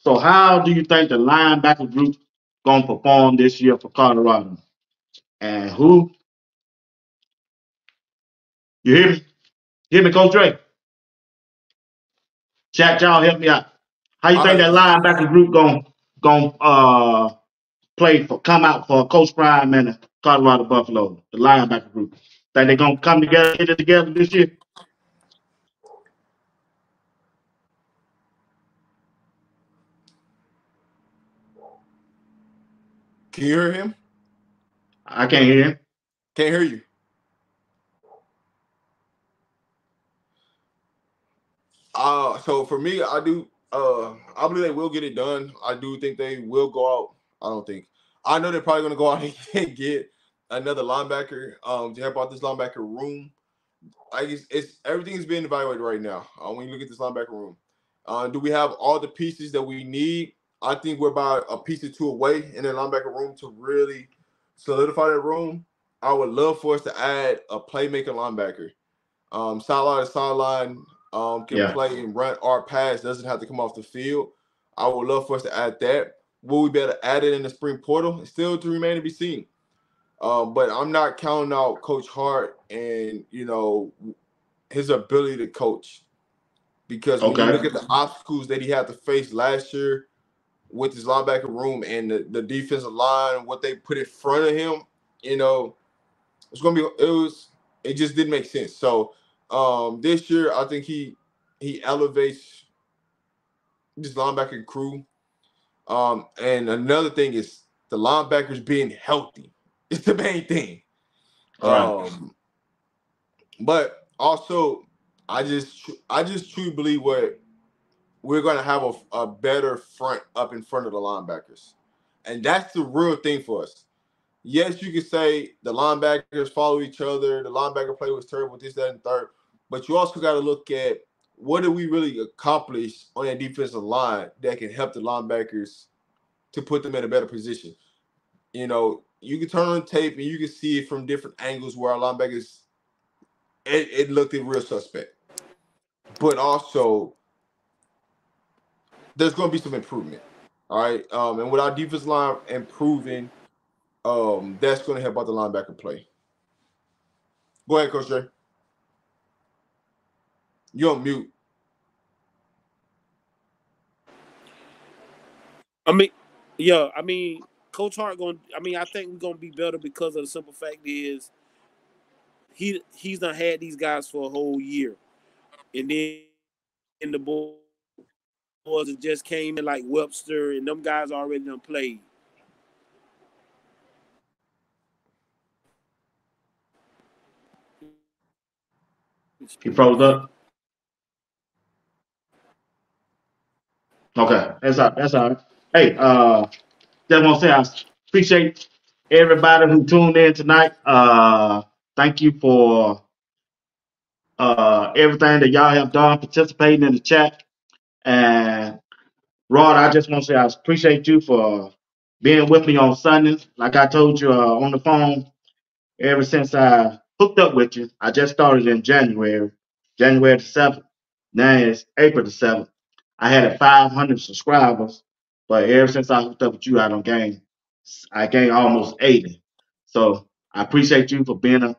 So, how do you think the linebacker group gonna perform this year for Colorado? And who? You hear me? Hear me, Coach Dre? Chat, y'all help me out. How you think that linebacker group gonna gonna uh play for come out for Coach Prime and the Colorado Buffalo, the linebacker group? Think they're gonna come together, get it together this year? Can you hear him? I can't hear him. Can't hear you. Uh, so for me, I do. Uh, I believe they will get it done. I do think they will go out. I don't think. I know they're probably going to go out and get another linebacker um, to help out this linebacker room. I guess it's everything's being evaluated right now. Uh, when you look at this linebacker room, uh, do we have all the pieces that we need? I think we're about a piece or two away in the linebacker room to really solidify that room. I would love for us to add a playmaker linebacker. Um, sideline to sideline, um, can Yeah. play and run our pass, doesn't have to come off the field. I would love for us to add that. Will we be able to add it in the spring portal? It's still to remain to be seen. Um, but I'm not counting out Coach Hart and you know his ability to coach because when Okay. you look at the obstacles that he had to face last year with his linebacker room and the, the defensive line, and what they put in front of him, you know, it's gonna be it was it just didn't make sense. So um this year I think he he elevates this linebacker crew. Um and another thing is the linebackers being healthy. It's the main thing. Right. Um but also I just I just truly believe what we're going to have a, a better front up in front of the linebackers. And that's the real thing for us. Yes, you could say the linebackers follow each other, the linebacker play was terrible, this, that, and third. But you also got to look at what did we really accomplish on that defensive line that can help the linebackers to put them in a better position. You know, you can turn on tape and you can see it from different angles where our linebackers it, it looked a real suspect. But also there's going to be some improvement. All right. Um, and with our defense line improving, um, that's going to help out the linebacker play. Go ahead, Coach Jay. You're on mute. I mean, yeah, I mean, Coach Hart going. I mean, I think we're gonna be better because of the simple fact is he he's not had these guys for a whole year, and then in the boys that just came in like Webster and them guys already done played. He froze up. Okay, that's all. That's all. Hey, uh, just want to say I appreciate everybody who tuned in tonight. Uh, thank you for uh everything that y'all have done, participating in the chat. And Rod, I just want to say I appreciate you for being with me on Sundays. Like I told you uh, on the phone, ever since I hooked up with you, I just started in January, January the 7th. Now it's April the 7th. I had 500 subscribers, but ever since I hooked up with you, I don't gain. I gained almost 80. So I appreciate you for being a,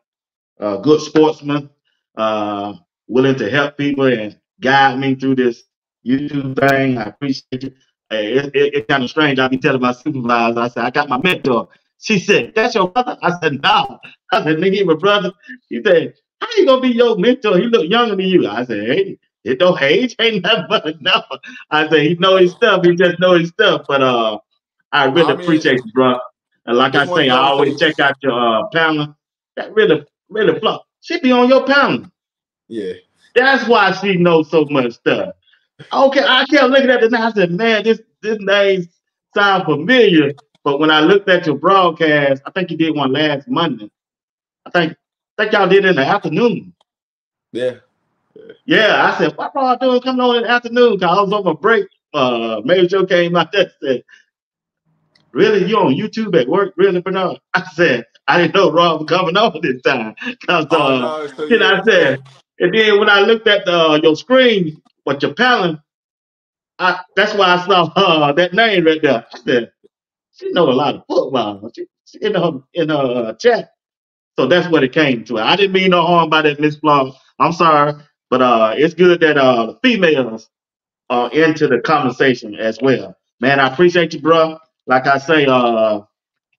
a good sportsman, uh, willing to help people and guide me through this YouTube thing. I appreciate you. It, it, it's kind of strange. I be telling my supervisor, I said, I got my mentor. She said, That's your brother? I said, No. I said, Nigga, my brother. He said, How you gonna be your mentor? He look younger than you. I said, Hey, it don't age, ain't nothing but a number. I said, He know his stuff. He just know his stuff. But uh, I really I mean, appreciate you, bro. And like I say, I always check out your uh, panel. That really, really flop. She be on your panel. Yeah. That's why she knows so much stuff. Okay, I kept looking at the name. I said, man, this this name sounds familiar, But when I looked at your broadcast, I think you did one last Monday. I think I think y'all did it in the afternoon. Yeah. Yeah, I said, what Rob doing coming on in the afternoon? Cause I was on my break. Uh Major Joe came out there and said, Really, you on YouTube at work, really, Bernard? I said, I didn't know Rob was coming on this time. Cause uh, Oh no, so then yeah, I said, and then when I looked at uh, your screen, what your palin, I that's why I saw uh, that name right there. I said, she know a lot of football. She, she in her in her uh, chat. So that's what it came to. I didn't mean no harm by that, Miss Flaw. I'm sorry, but uh, it's good that uh, the females are into the conversation as well. Man, I appreciate you, bro. Like I say, uh,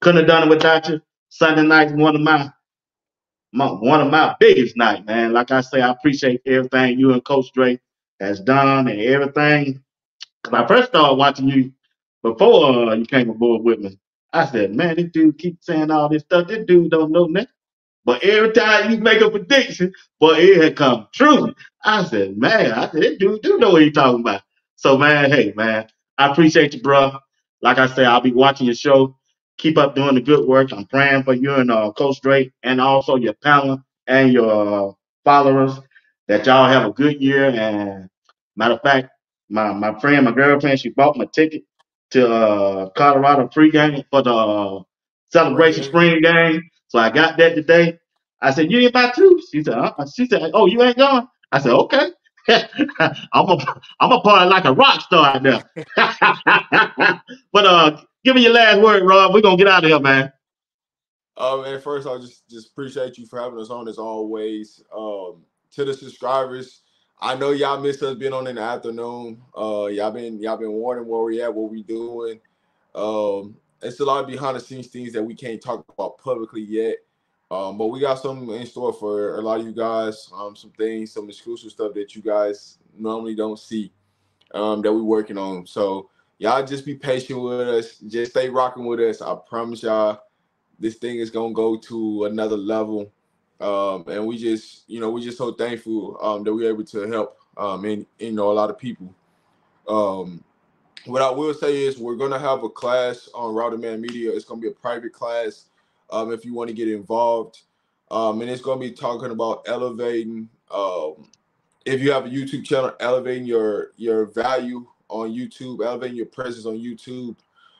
couldn't have done it without you. Sunday night's one of my, my one of my biggest night, man. Like I say, I appreciate everything you and Coach Dre has done and everything. Cause I first started watching you before uh, you came aboard with me. I said, man, this dude keeps saying all this stuff. This dude don't know nothing. But every time you make a prediction, boy, it had come true. I said, man, I said, this dude do know what he's talking about. So, man, hey, man, I appreciate you, bro. Like I say, I'll be watching your show. Keep up doing the good work. I'm praying for you and uh, Coach Drake and also your panel and your uh, followers that y'all have a good year. And matter of fact, my, my friend, my girlfriend, she bought my ticket to uh, Colorado pregame for the uh, celebration Spring game. So I got that today. I said, "You ain't about to?" She said, uh "She said, oh, you ain't going?" I said, "Okay." I'm a I'm a party like a rock star out there. but uh, give me your last word, Rob. We're gonna get out of here, man. Um, and first, I just just appreciate you for having us on as always. Um, to the subscribers, I know y'all missed us being on in the afternoon. Uh, y'all been y'all been warning where we at, what we doing. Um, it's a lot of behind the scenes things that we can't talk about publicly yet. Um, but we got something in store for a lot of you guys. Um, some things, some exclusive stuff that you guys normally don't see. Um, that we working on. So y'all just be patient with us. Just stay rocking with us. I promise y'all this thing is gonna go to another level. Um, and we just, you know, we're just so thankful um, that we're able to help um, and you know a lot of people. Um, what I will say is we're gonna have a class on Router Man Media. It's gonna be a private class um, if you want to get involved, um, and it's gonna be talking about elevating. Um, if you have a YouTube channel, elevating your your value on YouTube, elevating your presence on YouTube,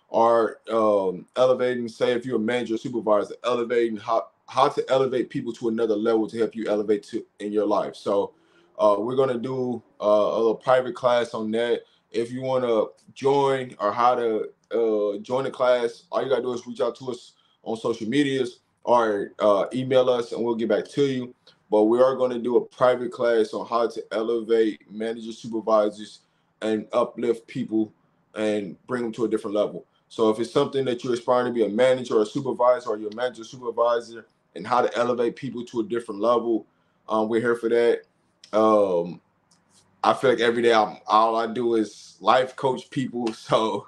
or um, elevating, say, if you're a manager, supervisor, elevating how how to elevate people to another level to help you elevate to in your life. So uh, we're gonna do uh, a little private class on that. If you want to join or how to uh, join the class, all you gotta do is reach out to us on social medias or uh, email us, and we'll get back to you. But we are going to do a private class on how to elevate managers, supervisors, and uplift people and bring them to a different level. So if it's something that you're aspiring to be a manager or a supervisor, or you're a manager supervisor, and how to elevate people to a different level, um, we're here for that. Um, I feel like every day I'm all I do is life coach people. So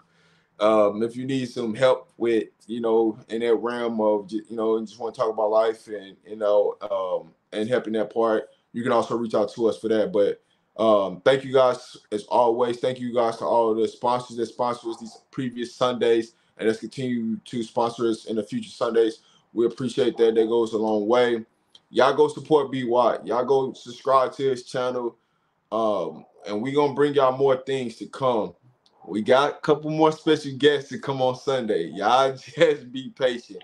um, if you need some help with, you know, in that realm of, you know, and just want to talk about life and, you know, um, and helping that part, you can also reach out to us for that. But um, thank you guys as always. Thank you guys to all the sponsors that sponsor us these previous Sundays and let's continue to sponsor us in the future Sundays. We appreciate that. That goes a long way. Y'all go support BY. Y'all go subscribe to his channel. Um, and we gonna bring y'all more things to come. We got a couple more special guests to come on Sunday. Y'all just be patient.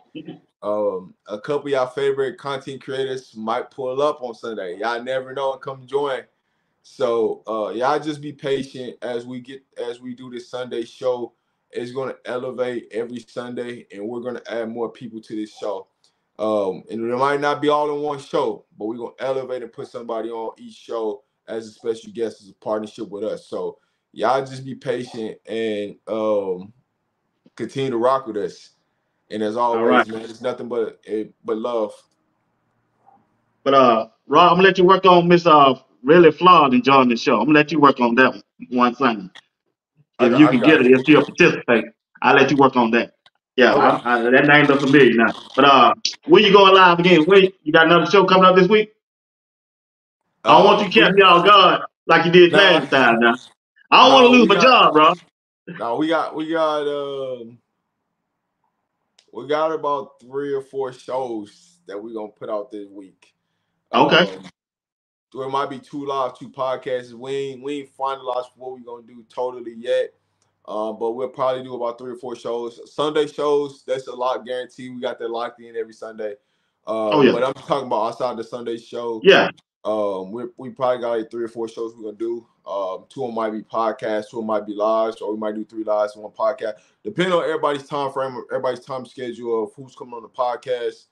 Um, a couple of y'all favorite content creators might pull up on Sunday. Y'all never know and come join. So uh y'all just be patient as we get as we do this Sunday show. It's gonna elevate every Sunday, and we're gonna add more people to this show. Um, and it might not be all in one show, but we're gonna elevate and put somebody on each show as a special guest as a partnership with us. So y'all just be patient and um continue to rock with us. And as always, right. man, it's nothing but eh, but love. But uh, Rob, I'm gonna let you work on Miss uh really flawed enjoying the show. I'm gonna let you work on that one one Sunday. I If you I can got get it, you. if she'll participate, I'll let you work on that. Yeah, Okay. I, I, that name look familiar now. But uh, when you going live again? When you got another show coming up this week? I don't want you to we me off guard like you did no last time. Now I don't want no to lose we my got job, bro. no we got we got um we got about three or four shows that we're gonna put out this week. Okay. Um, there might be two live, two podcasts. We ain't we ain't finalized what we're gonna do totally yet. Uh, but we'll probably do about three or four shows. Sunday shows, that's a lot guaranteed. We got that locked in every Sunday. Uh, Oh, yeah. But I'm talking about outside the Sunday show. Yeah. Um, we we probably got like three or four shows we're gonna do. Um, two of them might be podcasts, two of them might be lives, or we might do three lives and one podcast, depending on everybody's time frame, everybody's time schedule of who's coming on the podcast.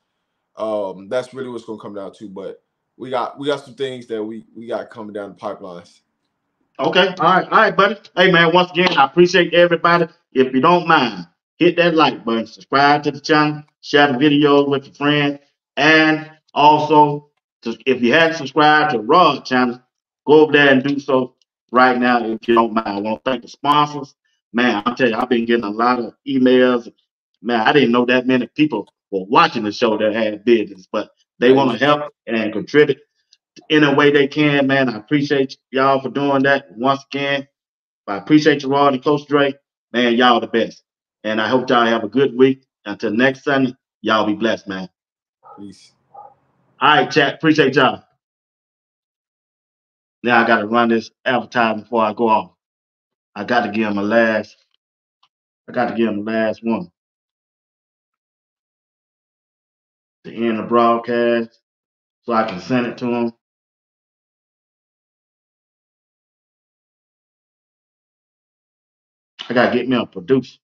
Um, that's really what's gonna come down to. But we got we got some things that we we got coming down the pipelines. Okay. All right. All right, buddy. Hey, man, once again, I appreciate everybody. If you don't mind, hit that like button, subscribe to the channel, share the videos with your friends, and also, if you haven't subscribed to Rob channel, go over there and do so right now if you don't mind. I want to thank the sponsors. Man, I'll tell you, I've been getting a lot of emails. Man, I didn't know that many people were watching the show that had business, but they want to help and contribute in a way they can, man. I appreciate y'all for doing that once again. I appreciate you, Rob and Coach Dre. Man, y'all the best. And I hope y'all have a good week. Until next Sunday, y'all be blessed, man. Peace. All right, chat. Appreciate y'all. Now I got to run this advertisement before I go off. I got to give him a last. I got to give him the last one. To end the broadcast so I can send it to him. I got to get me a producer.